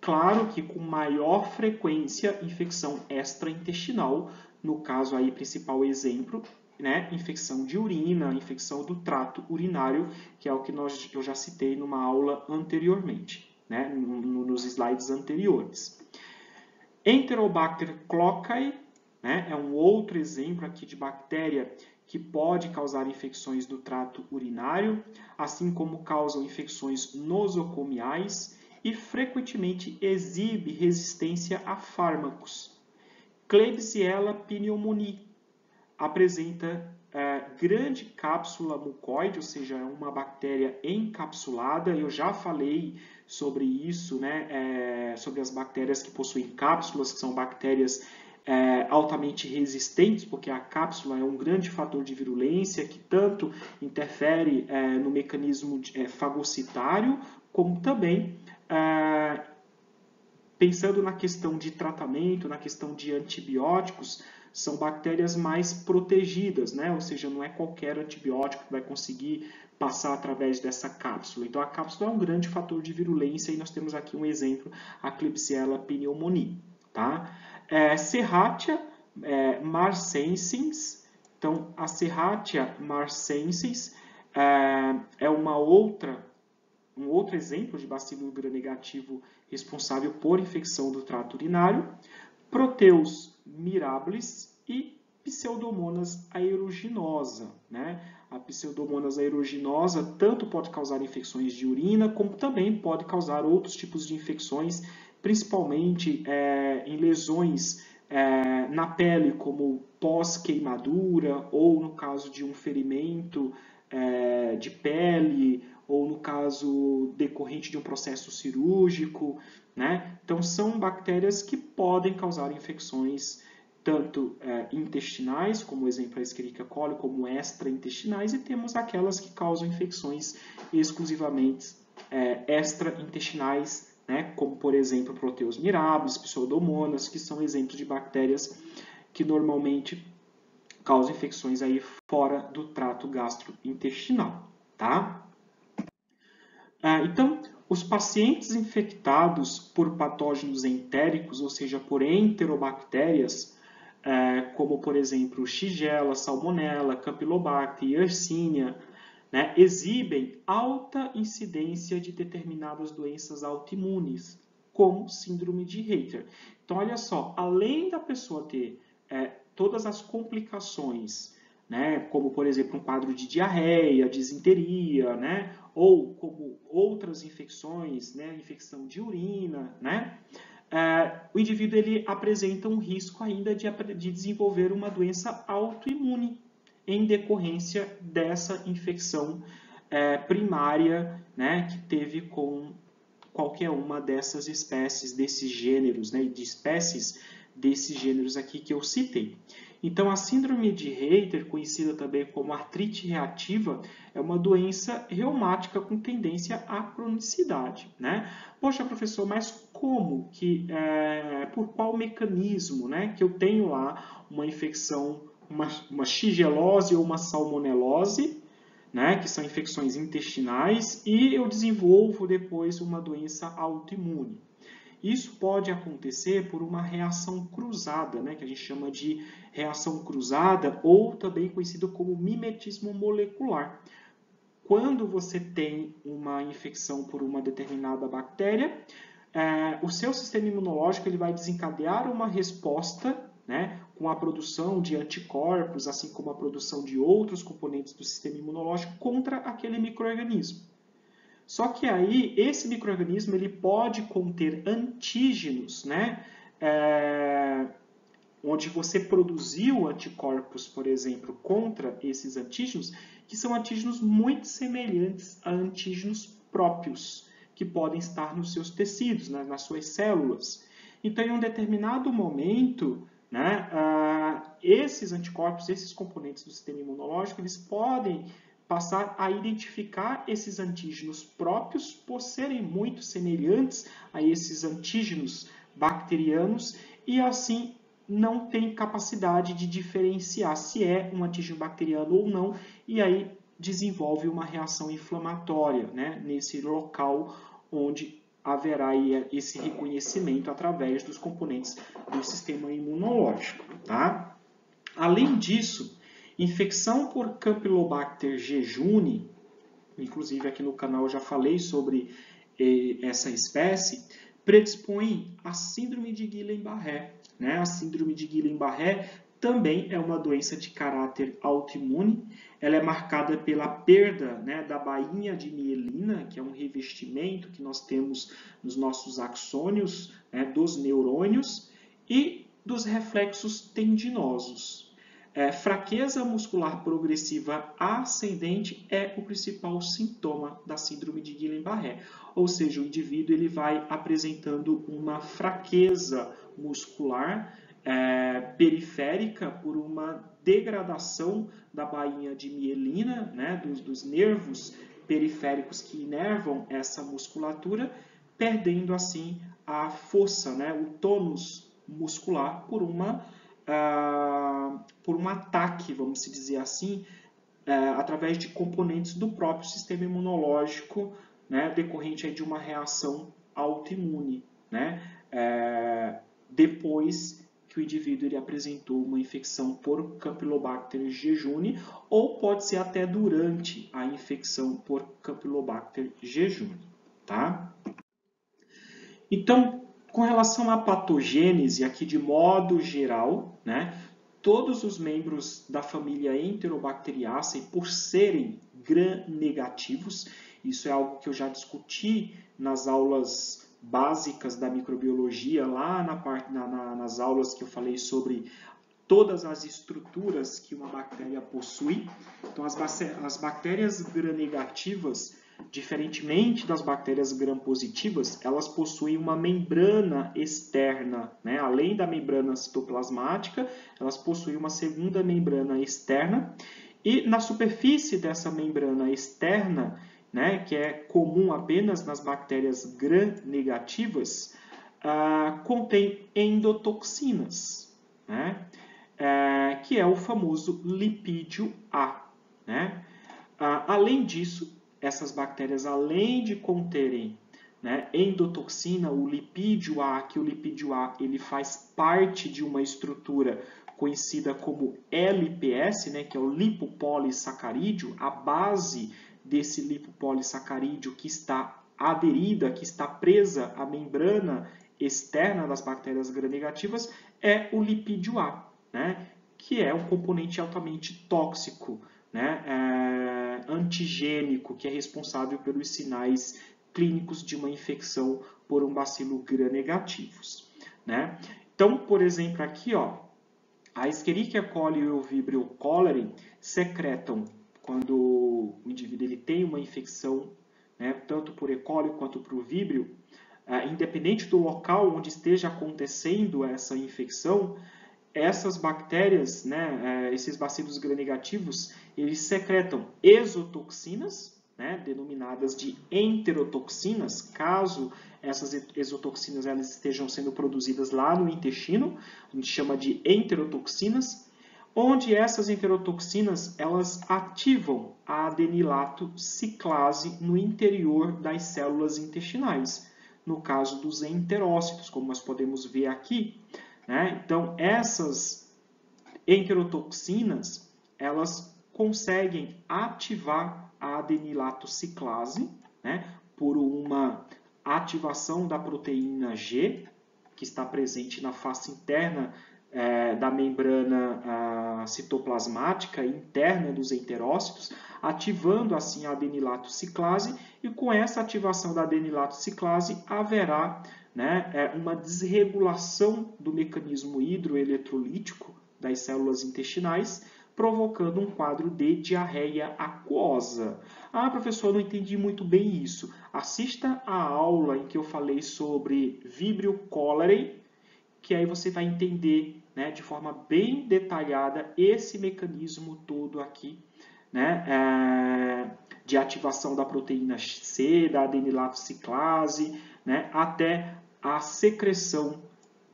Claro que com maior frequência infecção extraintestinal, no caso aí principal exemplo, né, infecção de urina, infecção do trato urinário, que é o que nós, eu já citei numa aula anteriormente, né, nos slides anteriores. Enterobacter clocae né, é um outro exemplo aqui de bactéria que pode causar infecções do trato urinário, assim como causam infecções nosocomiais, e frequentemente exibe resistência a fármacos. Klebsiella pneumoniae apresenta é, grande cápsula mucoide, ou seja, é uma bactéria encapsulada. Eu já falei sobre isso, né, é, sobre as bactérias que possuem cápsulas, que são bactérias é, altamente resistentes, porque a cápsula é um grande fator de virulência que tanto interfere é, no mecanismo de, é, fagocitário, como também ah, pensando na questão de tratamento, na questão de antibióticos, são bactérias mais protegidas, né? Ou seja, não é qualquer antibiótico que vai conseguir passar através dessa cápsula. Então, a cápsula é um grande fator de virulência e nós temos aqui um exemplo, a Klebsiella pneumoniae, tá? É, Serratia é, então, a Serratia marcensis é, é uma outra um outro exemplo de bacilo gram-negativo responsável por infecção do trato urinário, Proteus mirabilis e Pseudomonas aeruginosa. Né? A Pseudomonas aeruginosa tanto pode causar infecções de urina, como também pode causar outros tipos de infecções, principalmente é, em lesões é, na pele, como pós-queimadura, ou no caso de um ferimento é, de pele ou no caso decorrente de um processo cirúrgico, né? Então são bactérias que podem causar infecções tanto é, intestinais, como exemplo a Escherichia coli, como extraintestinais, e temos aquelas que causam infecções exclusivamente é, extraintestinais, né? como por exemplo Proteus mirabilis, Pseudomonas, que são exemplos de bactérias que normalmente causam infecções aí fora do trato gastrointestinal, tá? Ah, então, os pacientes infectados por patógenos entéricos, ou seja, por enterobactérias, eh, como por exemplo Shigella, Salmonella, Campylobacter, Yersinia, né, exibem alta incidência de determinadas doenças autoimunes, como síndrome de Reiter. Então, olha só, além da pessoa ter é, todas as complicações, né, como, por exemplo, um quadro de diarreia, disenteria, né, ou como outras infecções, né, infecção de urina, né, é, o indivíduo ele apresenta um risco ainda de, de desenvolver uma doença autoimune em decorrência dessa infecção é, primária né, que teve com qualquer uma dessas espécies, desses gêneros, né, de espécies desses gêneros aqui que eu citei. Então, a síndrome de Reiter, conhecida também como artrite reativa, é uma doença reumática com tendência à cronicidade. Né? Poxa, professor, mas como que, é, por qual mecanismo né, que eu tenho lá uma infecção, uma, uma shigelose ou uma salmonelose, né, que são infecções intestinais, e eu desenvolvo depois uma doença autoimune. Isso pode acontecer por uma reação cruzada, né, que a gente chama de reação cruzada, ou também conhecido como mimetismo molecular. Quando você tem uma infecção por uma determinada bactéria, é, o seu sistema imunológico ele vai desencadear uma resposta né, com a produção de anticorpos, assim como a produção de outros componentes do sistema imunológico contra aquele microorganismo. Só que aí esse microorganismo ele pode conter antígenos, né? É, onde você produziu anticorpos, por exemplo, contra esses antígenos, que são antígenos muito semelhantes a antígenos próprios, que podem estar nos seus tecidos, né, nas suas células. Então, em um determinado momento, né, uh, esses anticorpos, esses componentes do sistema imunológico, eles podem passar a identificar esses antígenos próprios por serem muito semelhantes a esses antígenos bacterianos e assim não tem capacidade de diferenciar se é um antígeno bacteriano ou não e aí desenvolve uma reação inflamatória né, nesse local onde haverá esse reconhecimento através dos componentes do sistema imunológico. Tá? Além disso, Infecção por Campylobacter jejuni, inclusive aqui no canal já falei sobre eh, essa espécie, predispõe a síndrome de Guillain-Barré. Né? A síndrome de Guillain-Barré também é uma doença de caráter autoimune. Ela é marcada pela perda né, da bainha de mielina, que é um revestimento que nós temos nos nossos axônios, né, dos neurônios, e dos reflexos tendinosos. É, fraqueza muscular progressiva ascendente é o principal sintoma da síndrome de Guillain-Barré. Ou seja, o indivíduo ele vai apresentando uma fraqueza muscular é, periférica por uma degradação da bainha de mielina, né, dos, dos nervos periféricos que inervam essa musculatura, perdendo assim a força, né, o tônus muscular por uma ah, por um ataque, vamos dizer assim, uh, através de componentes do próprio sistema imunológico, né, decorrente de uma reação autoimune, né, uh, depois que o indivíduo ele apresentou uma infecção por Campylobacter jejuni, ou pode ser até durante a infecção por Campylobacter jejuni, tá? Então, com relação à patogênese, aqui de modo geral, né, todos os membros da família Enterobacteriaceae, por serem gram-negativos, isso é algo que eu já discuti nas aulas básicas da microbiologia, lá na parte, na, na, nas aulas que eu falei sobre todas as estruturas que uma bactéria possui. Então, as, as bactérias gram-negativas, Diferentemente das bactérias gram-positivas, elas possuem uma membrana externa. Né? Além da membrana citoplasmática, elas possuem uma segunda membrana externa. E na superfície dessa membrana externa, né, que é comum apenas nas bactérias gram-negativas, ah, contém endotoxinas, né? É, que é o famoso lipídio A. Né? Ah, além disso, essas bactérias, além de conterem né, endotoxina, o lipídio A, que o lipídio A ele faz parte de uma estrutura conhecida como LPS, né, que é o lipopolissacarídeo, a base desse lipopolissacarídeo que está aderida, que está presa à membrana externa das bactérias gram-negativas, é o lipídio A, né, que é um componente altamente tóxico, né, é, antigênico, que é responsável pelos sinais clínicos de uma infecção por um bacilo gram-negativos. Né? Então, por exemplo, aqui, ó, a Escherichia coli e o Vibrio cholerae secretam quando o indivíduo ele tem uma infecção, né, tanto por E. coli quanto por Vibrio, uh, independente do local onde esteja acontecendo essa infecção, essas bactérias, né, uh, esses bacilos gram-negativos, eles secretam exotoxinas, né, denominadas de enterotoxinas, caso essas exotoxinas elas estejam sendo produzidas lá no intestino, a gente chama de enterotoxinas, onde essas enterotoxinas elas ativam a adenilato ciclase no interior das células intestinais, no caso dos enterócitos, como nós podemos ver aqui. Né? Então, essas enterotoxinas elas conseguem ativar a adenilato ciclase, né, por uma ativação da proteína G, que está presente na face interna é, da membrana citoplasmática interna dos enterócitos, ativando assim a adenilato ciclase, e com essa ativação da adenilato ciclase haverá né, é, uma desregulação do mecanismo hidroeletrolítico das células intestinais, provocando um quadro de diarreia aquosa. Ah, professor, não entendi muito bem isso. Assista a aula em que eu falei sobre Vibrio cholerae, que aí você vai entender né, de forma bem detalhada esse mecanismo todo aqui né, é, de ativação da proteína C, da adenilato ciclase, né, até a secreção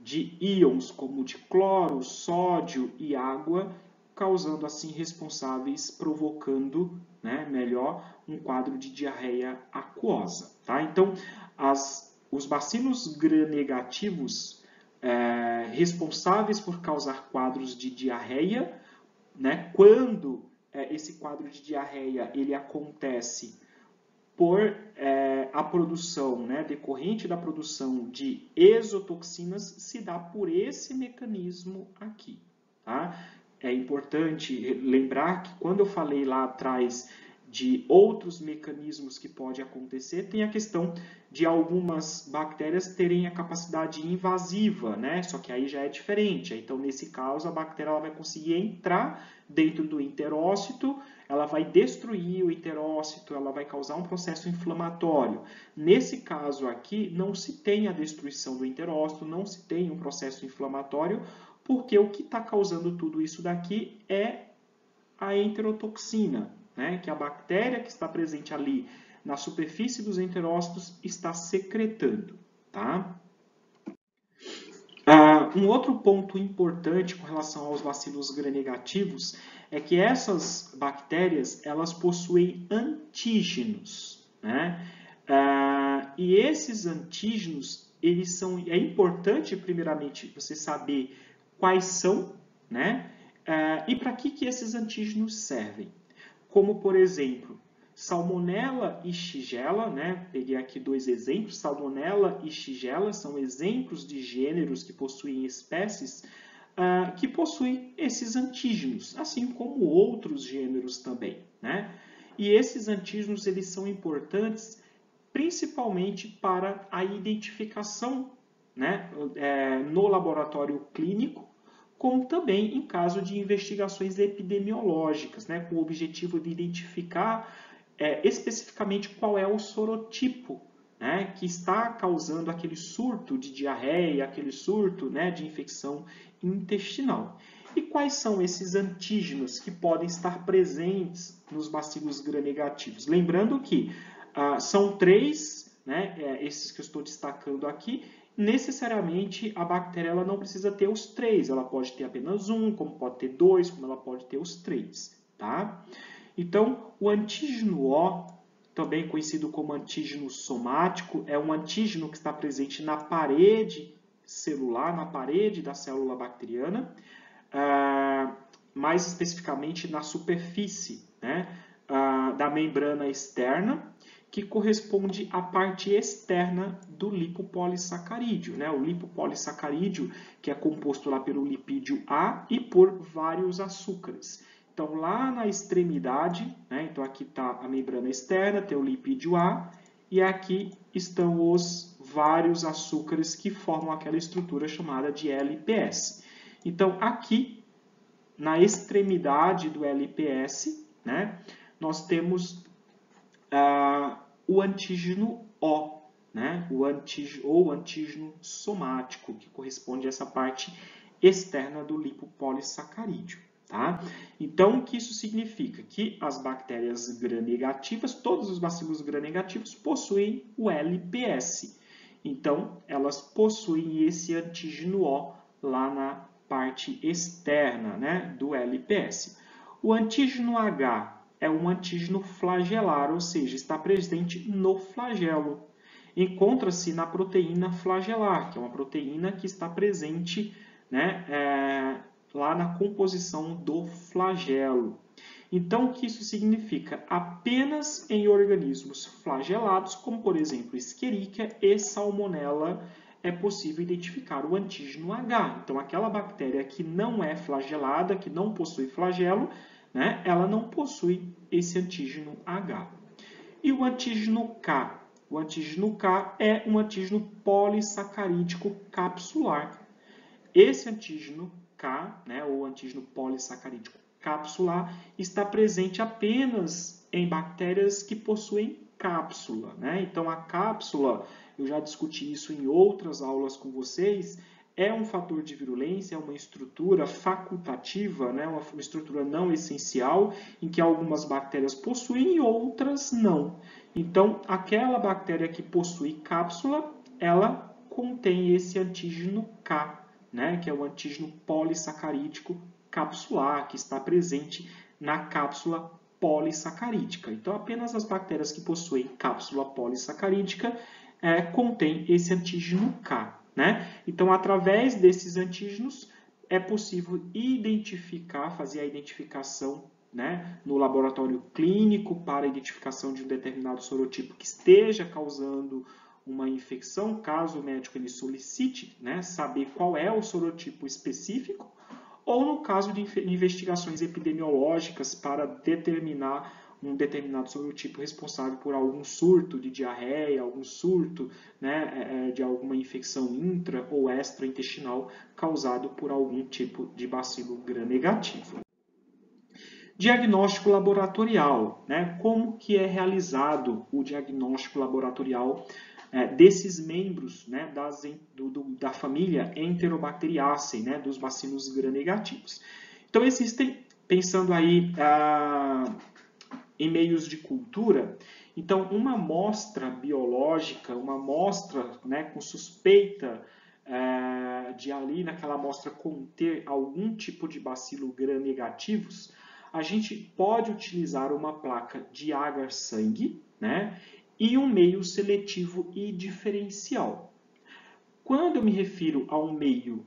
de íons como de cloro, sódio e água causando assim responsáveis, provocando, né, melhor, um quadro de diarreia aquosa. Tá? Então, as, os bacilos gram-negativos é, responsáveis por causar quadros de diarreia, né, quando é, esse quadro de diarreia ele acontece por é, a produção, né, decorrente da produção de exotoxinas, se dá por esse mecanismo aqui. Tá? é importante lembrar que quando eu falei lá atrás de outros mecanismos que pode acontecer, tem a questão de algumas bactérias terem a capacidade invasiva, né? Só que aí já é diferente. Então, nesse caso, a bactéria ela vai conseguir entrar dentro do enterócito, ela vai destruir o enterócito, ela vai causar um processo inflamatório. Nesse caso aqui, não se tem a destruição do enterócito, não se tem um processo inflamatório, porque o que está causando tudo isso daqui é a enterotoxina, né? que a bactéria que está presente ali na superfície dos enterócitos está secretando. Tá? Uh, um outro ponto importante com relação aos bacilos gram-negativos é que essas bactérias elas possuem antígenos. Né? Uh, e esses antígenos, eles são, é importante primeiramente você saber quais são, né? Uh, e para que, que esses antígenos servem? Como, por exemplo, Salmonella e Shigella, né? Peguei aqui dois exemplos. Salmonella e Shigella são exemplos de gêneros que possuem espécies uh, que possuem esses antígenos, assim como outros gêneros também, né? E esses antígenos eles são importantes principalmente para a identificação né, é, no laboratório clínico, como também em caso de investigações epidemiológicas, né, com o objetivo de identificar é, especificamente qual é o sorotipo né, que está causando aquele surto de diarreia, aquele surto né, de infecção intestinal. E quais são esses antígenos que podem estar presentes nos bacilos gram-negativos? Lembrando que ah, são três, né, é, esses que eu estou destacando aqui, necessariamente a bactéria ela não precisa ter os três, ela pode ter apenas um, como pode ter dois, como ela pode ter os três, tá? Então, o antígeno O, também conhecido como antígeno somático, é um antígeno que está presente na parede celular, na parede da célula bacteriana, ah, mais especificamente na superfície né, ah, da membrana externa, que corresponde à parte externa do lipopolissacarídeo. Né? O lipopolissacarídeo, que é composto lá pelo lipídio A e por vários açúcares. Então, lá na extremidade, né? então aqui está a membrana externa, tem o lipídio A, e aqui estão os vários açúcares que formam aquela estrutura chamada de LPS. Então, aqui, na extremidade do LPS, né, nós temos ah, o antígeno O, né, o antígeno, ou antígeno somático, que corresponde a essa parte externa do lipopolissacarídeo. Tá? Então, o que isso significa? Que as bactérias gram-negativas, todos os bacilos gram-negativos, possuem o LPS. Então, elas possuem esse antígeno O lá na parte externa né, do LPS. O antígeno H é um antígeno flagelar, ou seja, está presente no flagelo. Encontra-se na proteína flagelar, que é uma proteína que está presente né, é, lá na composição do flagelo. Então, o que isso significa? Apenas em organismos flagelados, como por exemplo Escherichia e Salmonella, é possível identificar o antígeno H. Então, aquela bactéria que não é flagelada, que não possui flagelo, né, ela não possui esse antígeno H. E o antígeno K? O antígeno K é um antígeno polissacarídico capsular. Esse antígeno K, né, ou antígeno polissacarídico capsular, está presente apenas em bactérias que possuem cápsula. Né? Então, a cápsula, eu já discuti isso em outras aulas com vocês, é um fator de virulência, é uma estrutura facultativa, né? uma, estrutura não essencial, em que algumas bactérias possuem e outras não. Então, aquela bactéria que possui cápsula, ela contém esse antígeno K, né, que é o antígeno polissacarídico capsular, que está presente na cápsula polissacarídica. Então, apenas as bactérias que possuem cápsula polissacarídica é, contêm esse antígeno K. Né? Então, através desses antígenos, é possível identificar, fazer a identificação né, no laboratório clínico para identificação de um determinado sorotipo que esteja causando uma infecção, caso o médico ele solicite né, saber qual é o sorotipo específico, ou no caso de investigações epidemiológicas para determinar um determinado sorotipo responsável por algum surto de diarreia, algum surto né, é, é, de alguma infecção intra ou extraintestinal causado por algum tipo de bacilo gram-negativo. Diagnóstico laboratorial, né? Como que é realizado o diagnóstico laboratorial é, desses membros né, das, do, do, da família Enterobacteriaceae, né, dos bacilos gram-negativos. Então, existem, pensando aí ah, em meios de cultura, então, uma amostra biológica, uma amostra né, com suspeita é, de ali naquela amostra conter algum tipo de bacilo gram-negativos, a gente pode utilizar uma placa de agar-sangue, né? E um meio seletivo e diferencial. Quando eu me refiro a um meio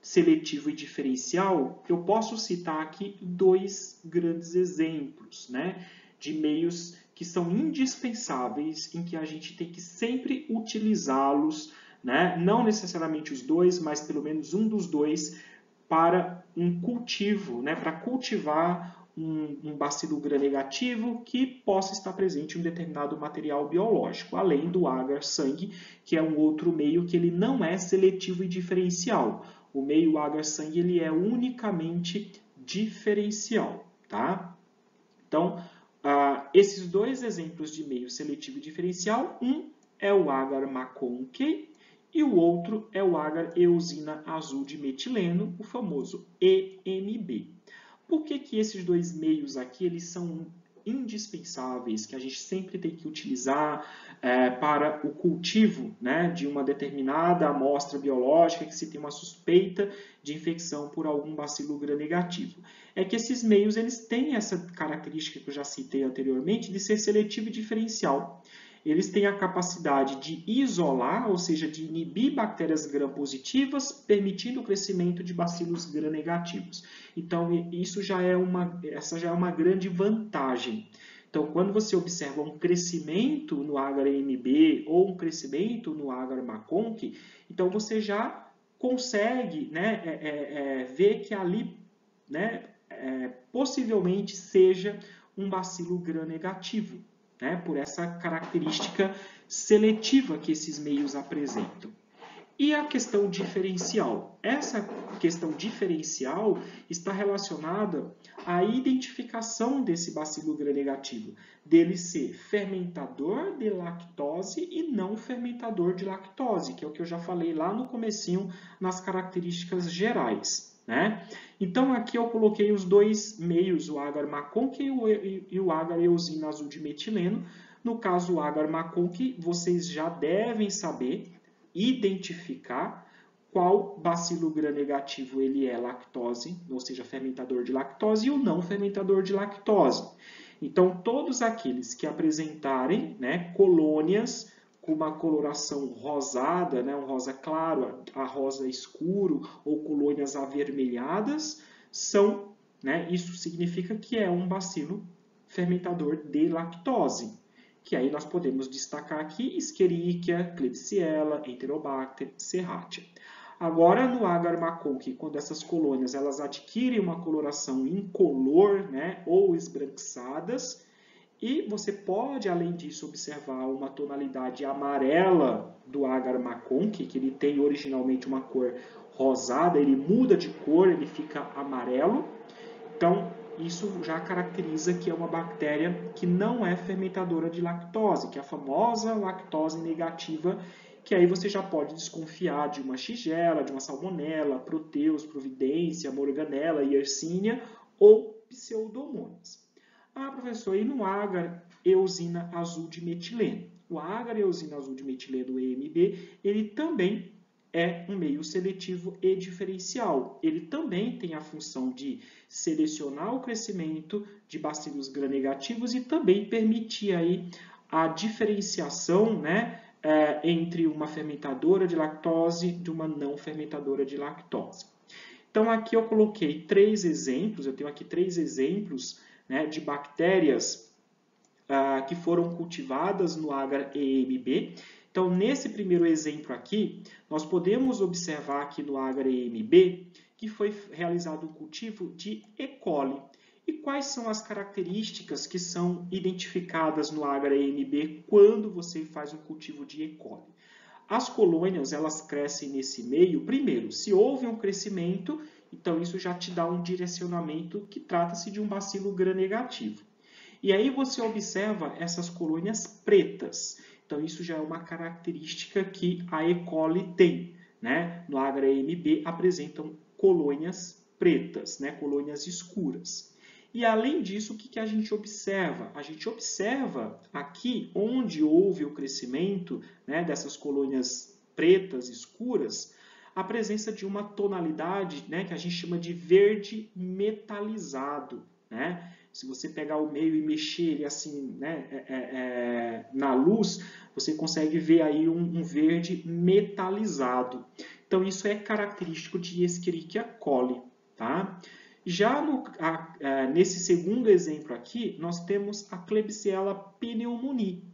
seletivo e diferencial, eu posso citar aqui dois grandes exemplos né, de meios que são indispensáveis, em que a gente tem que sempre utilizá-los, né, não necessariamente os dois, mas pelo menos um dos dois, para um cultivo, né, para cultivar um, um bacilo gram-negativo que possa estar presente em um determinado material biológico, além do agar-sangue, que é um outro meio que ele não é seletivo e diferencial. O meio agar-sangue ele é unicamente diferencial, tá? Então, uh, esses dois exemplos de meio seletivo e diferencial, um é o agar maconque e o outro é o agar eosina azul de metileno, o famoso EMB. Por que, que esses dois meios aqui eles são indispensáveis, que a gente sempre tem que utilizar é, para o cultivo né, de uma determinada amostra biológica que se tem uma suspeita de infecção por algum bacilo gram-negativo. É que esses meios eles têm essa característica que eu já citei anteriormente de ser seletivo e diferencial. Eles têm a capacidade de isolar, ou seja, de inibir bactérias gram-positivas, permitindo o crescimento de bacilos gram-negativos. Então, isso já é uma, essa já é uma grande vantagem. Então, quando você observa um crescimento no agar-MB ou um crescimento no agar-MACONC, então você já consegue né, é, é, é, ver que ali né, é, possivelmente seja um bacilo gram-negativo né, por essa característica seletiva que esses meios apresentam. E a questão diferencial? Essa questão diferencial está relacionada à identificação desse bacilo gram-negativo, dele ser fermentador de lactose e não fermentador de lactose, que é o que eu já falei lá no comecinho nas características gerais. Né? Então, aqui eu coloquei os dois meios, o agar-maconque e o agar-eosina azul de metileno. No caso, o agar-maconque, vocês já devem saber identificar qual bacilo gram-negativo ele é lactose, ou seja, fermentador de lactose, e o não fermentador de lactose. Então, todos aqueles que apresentarem né, colônias com uma coloração rosada, né, um rosa claro, a rosa escuro ou colônias avermelhadas, são, né, isso significa que é um bacilo fermentador de lactose, que aí nós podemos destacar aqui Escherichia, Klebsiella, Enterobacter, Serratia. Agora, no agar macaque, quando essas colônias elas adquirem uma coloração incolor né, ou esbranquiçadas, e você pode, além disso, observar uma tonalidade amarela do agar maconque, que ele tem originalmente uma cor rosada, ele muda de cor, ele fica amarelo. Então, isso já caracteriza que é uma bactéria que não é fermentadora de lactose, que é a famosa lactose negativa, que aí você já pode desconfiar de uma Shigella, de uma Salmonella, Proteus, Providência, Morganella, Yersinia ou Pseudomonas. Ah, professor, e no agar eosina azul de metileno? O agar eosina azul de metileno, EMB, ele também é um meio seletivo e diferencial. Ele também tem a função de selecionar o crescimento de bacilos gram-negativos e também permitir aí a diferenciação né, é, entre uma fermentadora de lactose de uma não fermentadora de lactose. Então, aqui eu coloquei três exemplos, eu tenho aqui três exemplos né, de bactérias ah, que foram cultivadas no agar EMB. Então, nesse primeiro exemplo aqui, nós podemos observar aqui no agar EMB que foi realizado o cultivo de E. coli. E quais são as características que são identificadas no agar EMB quando você faz um cultivo de E. coli? As colônias elas crescem nesse meio, primeiro, se houve um crescimento então, isso já te dá um direcionamento que trata-se de um bacilo gram-negativo. E aí você observa essas colônias pretas. Então, isso já é uma característica que a E. coli tem. Né? No agar-MB apresentam colônias pretas, né? colônias escuras. E além disso, o que, que a gente observa? A gente observa aqui onde houve o crescimento né, dessas colônias pretas escuras, a presença de uma tonalidade né, que a gente chama de verde metalizado. Né? Se você pegar o meio e mexer ele assim né, é, é, é, na luz, você consegue ver aí um, um, verde metalizado. Então isso é característico de Escherichia coli. Tá? Já no, a, a, nesse segundo exemplo aqui, nós temos a Klebsiella pneumoniae.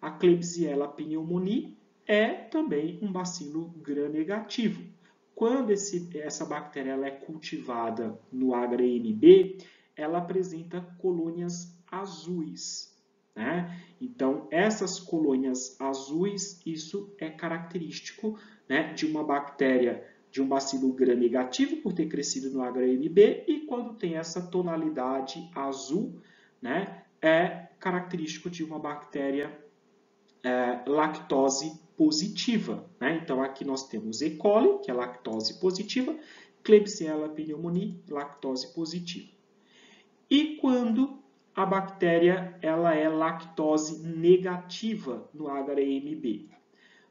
A Klebsiella pneumoniae é também um bacilo gram-negativo. Quando esse, essa bactéria é cultivada no agar-NB, ela apresenta colônias azuis. Né? Então, essas colônias azuis, isso é característico né, de uma bactéria, de um bacilo gram-negativo, por ter crescido no agar-NB, e quando tem essa tonalidade azul, né, é característico de uma bactéria é, lactose positiva. Né? Então, aqui nós temos E. coli, que é lactose positiva, Klebsiella pneumoniae, lactose positiva. E quando a bactéria ela é lactose negativa no agar-MB?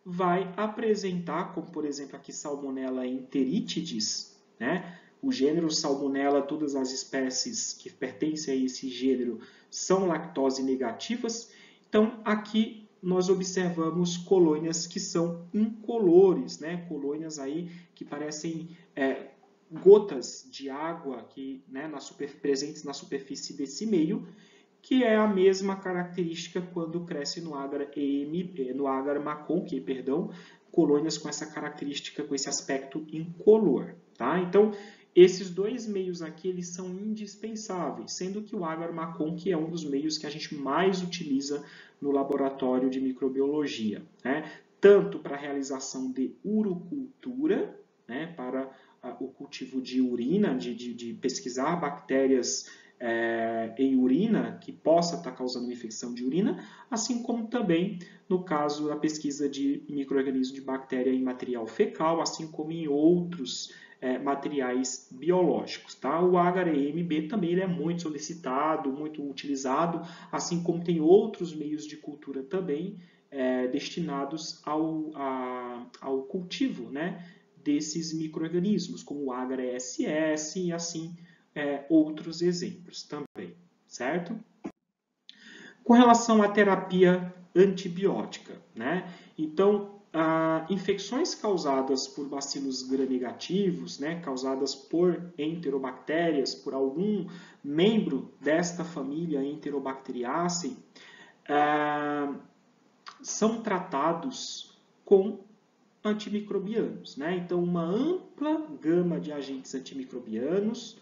Vai apresentar, como por exemplo aqui Salmonella enteritidis, né? o gênero Salmonella, todas as espécies que pertencem a esse gênero são lactose negativas. Então, aqui nós observamos colônias que são incolores, né? colônias aí que parecem é, gotas de água que, né, na super, presentes na superfície desse meio, que é a mesma característica quando cresce no agar, EM, eh, no agar maconque, perdão, colônias com essa característica, com esse aspecto incolor. Tá? Então, esses dois meios aqui eles são indispensáveis, sendo que o agar maconque é um dos meios que a gente mais utiliza no laboratório de microbiologia, né? tanto para a realização de urocultura, né? para uh, o cultivo de urina, de, de, de pesquisar bactérias é, em urina que possa estar causando uma infecção de urina, assim como também no caso da pesquisa de microorganismos de bactéria em material fecal, assim como em outros é, materiais biológicos. Tá? O HRMB também ele é muito solicitado, muito utilizado, assim como tem outros meios de cultura também é, destinados ao, a, ao cultivo né, desses micro-organismos, como o HRSS e assim é, outros exemplos também, certo? Com relação à terapia antibiótica, né? Então, ah, infecções causadas por bacilos gram-negativos, né, causadas por enterobactérias, por algum membro desta família Enterobacteriaceae, ah, são tratados com antimicrobianos. Né? Então, uma ampla gama de agentes antimicrobianos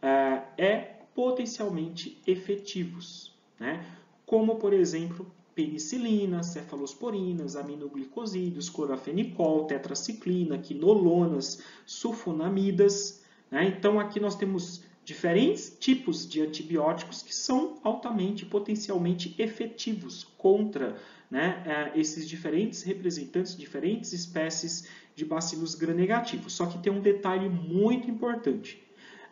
ah, é potencialmente efetivos, né? como, por exemplo, penicilina, cefalosporinas, aminoglicosídeos, clorafenicol, tetraciclina, quinolonas, sulfonamidas. Né? Então, aqui nós temos diferentes tipos de antibióticos que são altamente, potencialmente efetivos contra né, é, esses diferentes representantes, diferentes espécies de bacilos gram-negativos. Só que tem um detalhe muito importante.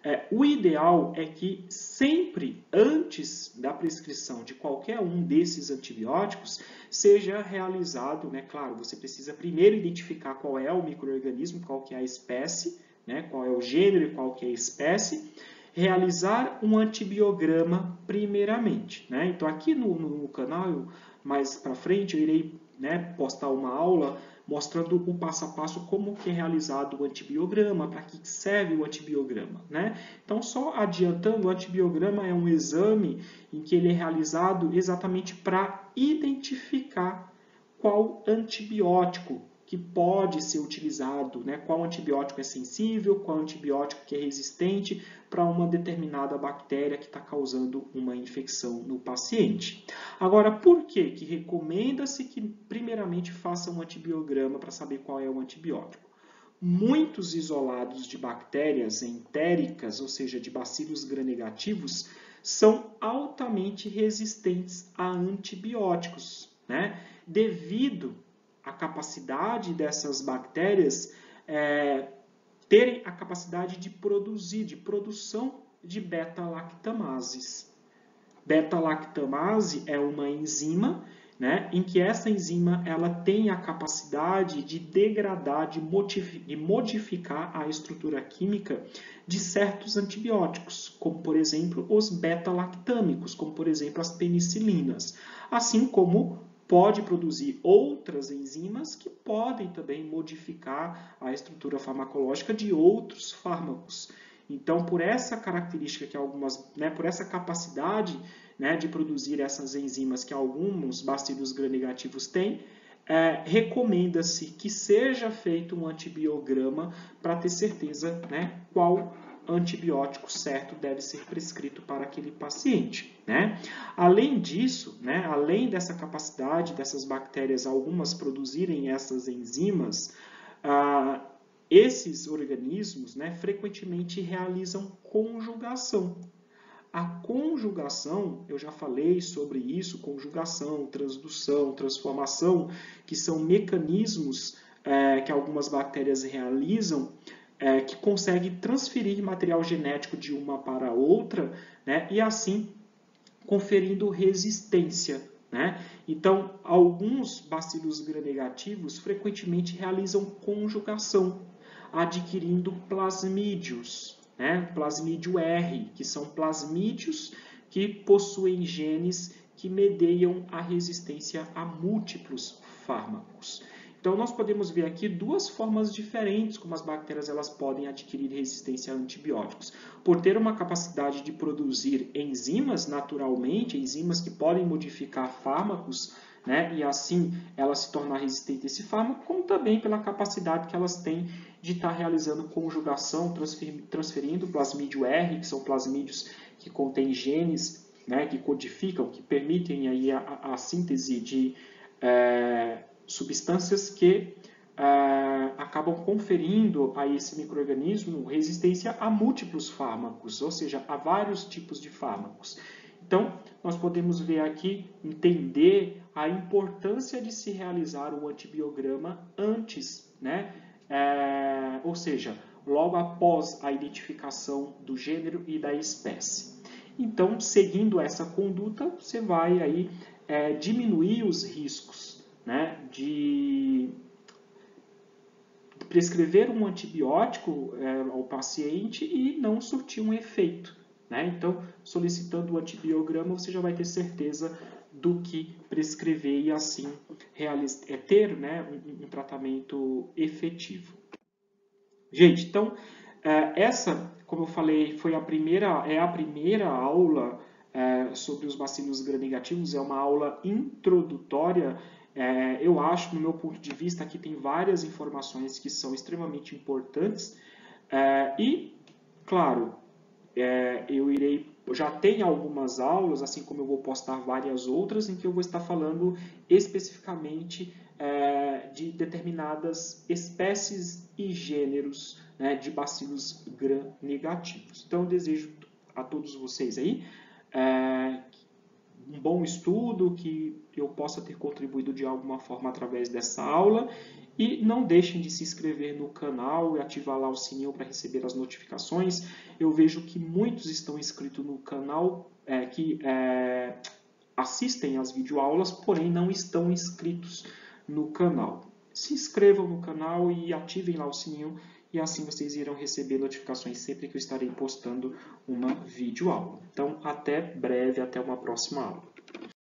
É, o ideal é que sempre antes da prescrição de qualquer um desses antibióticos seja realizado, né, claro, você precisa primeiro identificar qual é o microorganismo, qual que é a espécie, né, qual é o gênero e qual que é a espécie, realizar um antibiograma primeiramente. Né? Então aqui no, no canal, mais para frente, eu irei né, postar uma aula mostrando o passo a passo como que é realizado o antibiograma, para que serve o antibiograma. Né? Então, só adiantando, o antibiograma é um exame em que ele é realizado exatamente para identificar qual antibiótico que pode ser utilizado, né? qual antibiótico é sensível, qual antibiótico que é resistente para uma determinada bactéria que está causando uma infecção no paciente. Agora, por que, que recomenda-se que primeiramente faça um antibiograma para saber qual é o antibiótico? Muitos isolados de bactérias entéricas, ou seja, de bacilos gram-negativos, são altamente resistentes a antibióticos, né? devido a capacidade dessas bactérias é, terem a capacidade de produzir, de produção de beta-lactamases. Beta-lactamase é uma enzima né, em que essa enzima ela tem a capacidade de degradar, de modificar a estrutura química de certos antibióticos, como por exemplo os beta-lactâmicos, como por exemplo as penicilinas, assim como pode produzir outras enzimas que podem também modificar a estrutura farmacológica de outros fármacos. Então, por essa característica que algumas, né, por essa capacidade né, de produzir essas enzimas que alguns bacilos gram-negativos têm, é, recomenda-se que seja feito um antibiograma para ter certeza né, qual antibiótico certo deve ser prescrito para aquele paciente. Né? Além disso, né, além dessa capacidade dessas bactérias, algumas produzirem essas enzimas, ah, esses organismos né, frequentemente realizam conjugação. A conjugação, eu já falei sobre isso, conjugação, transdução, transformação, que são mecanismos é, que algumas bactérias realizam é, que consegue transferir material genético de uma para outra né, e assim conferindo resistência. Né? Então, alguns bacilos gram-negativos frequentemente realizam conjugação, adquirindo plasmídios, né? plasmídio R, que são plasmídios que possuem genes que medeiam a resistência a múltiplos fármacos. Então, nós podemos ver aqui duas formas diferentes como as bactérias elas podem adquirir resistência a antibióticos. Por ter uma capacidade de produzir enzimas naturalmente, enzimas que podem modificar fármacos, né, e assim ela se tornar resistente a esse fármaco, como também pela capacidade que elas têm de estar realizando conjugação, transferindo plasmídio R, que são plasmídios que contêm genes né, que codificam, que permitem aí a, a síntese de é, substâncias que uh, acabam conferindo a esse microorganismo resistência a múltiplos fármacos, ou seja, a vários tipos de fármacos. Então, nós podemos ver aqui, entender a importância de se realizar o antibiograma antes, né? É, ou seja, logo após a identificação do gênero e da espécie. Então, seguindo essa conduta, você vai aí é, diminuir os riscos né, de prescrever um antibiótico é, ao paciente e não surtir um efeito. Né? Então, solicitando o antibiograma, você já vai ter certeza do que prescrever e assim é, ter né, um, um, tratamento efetivo. Gente, então, é, essa, como eu falei, foi a primeira, é a primeira aula é, sobre os bacilos gram-negativos, é uma aula introdutória é, eu acho, no meu ponto de vista, aqui tem várias informações que são extremamente importantes é, e, claro, é, eu irei, já tem algumas aulas, assim como eu vou postar várias outras, em que eu vou estar falando especificamente é, de determinadas espécies e gêneros né, de bacilos gram-negativos. Então, eu desejo a todos vocês aí é, um bom estudo, que eu possa ter contribuído de alguma forma através dessa aula. E não deixem de se inscrever no canal e ativar lá o sininho para receber as notificações. Eu vejo que muitos estão inscritos no canal, é, que é, assistem às videoaulas, porém não estão inscritos no canal. Se inscrevam no canal e ativem lá o sininho e assim vocês irão receber notificações sempre que eu estarei postando uma videoaula. Então, até breve, até uma próxima aula.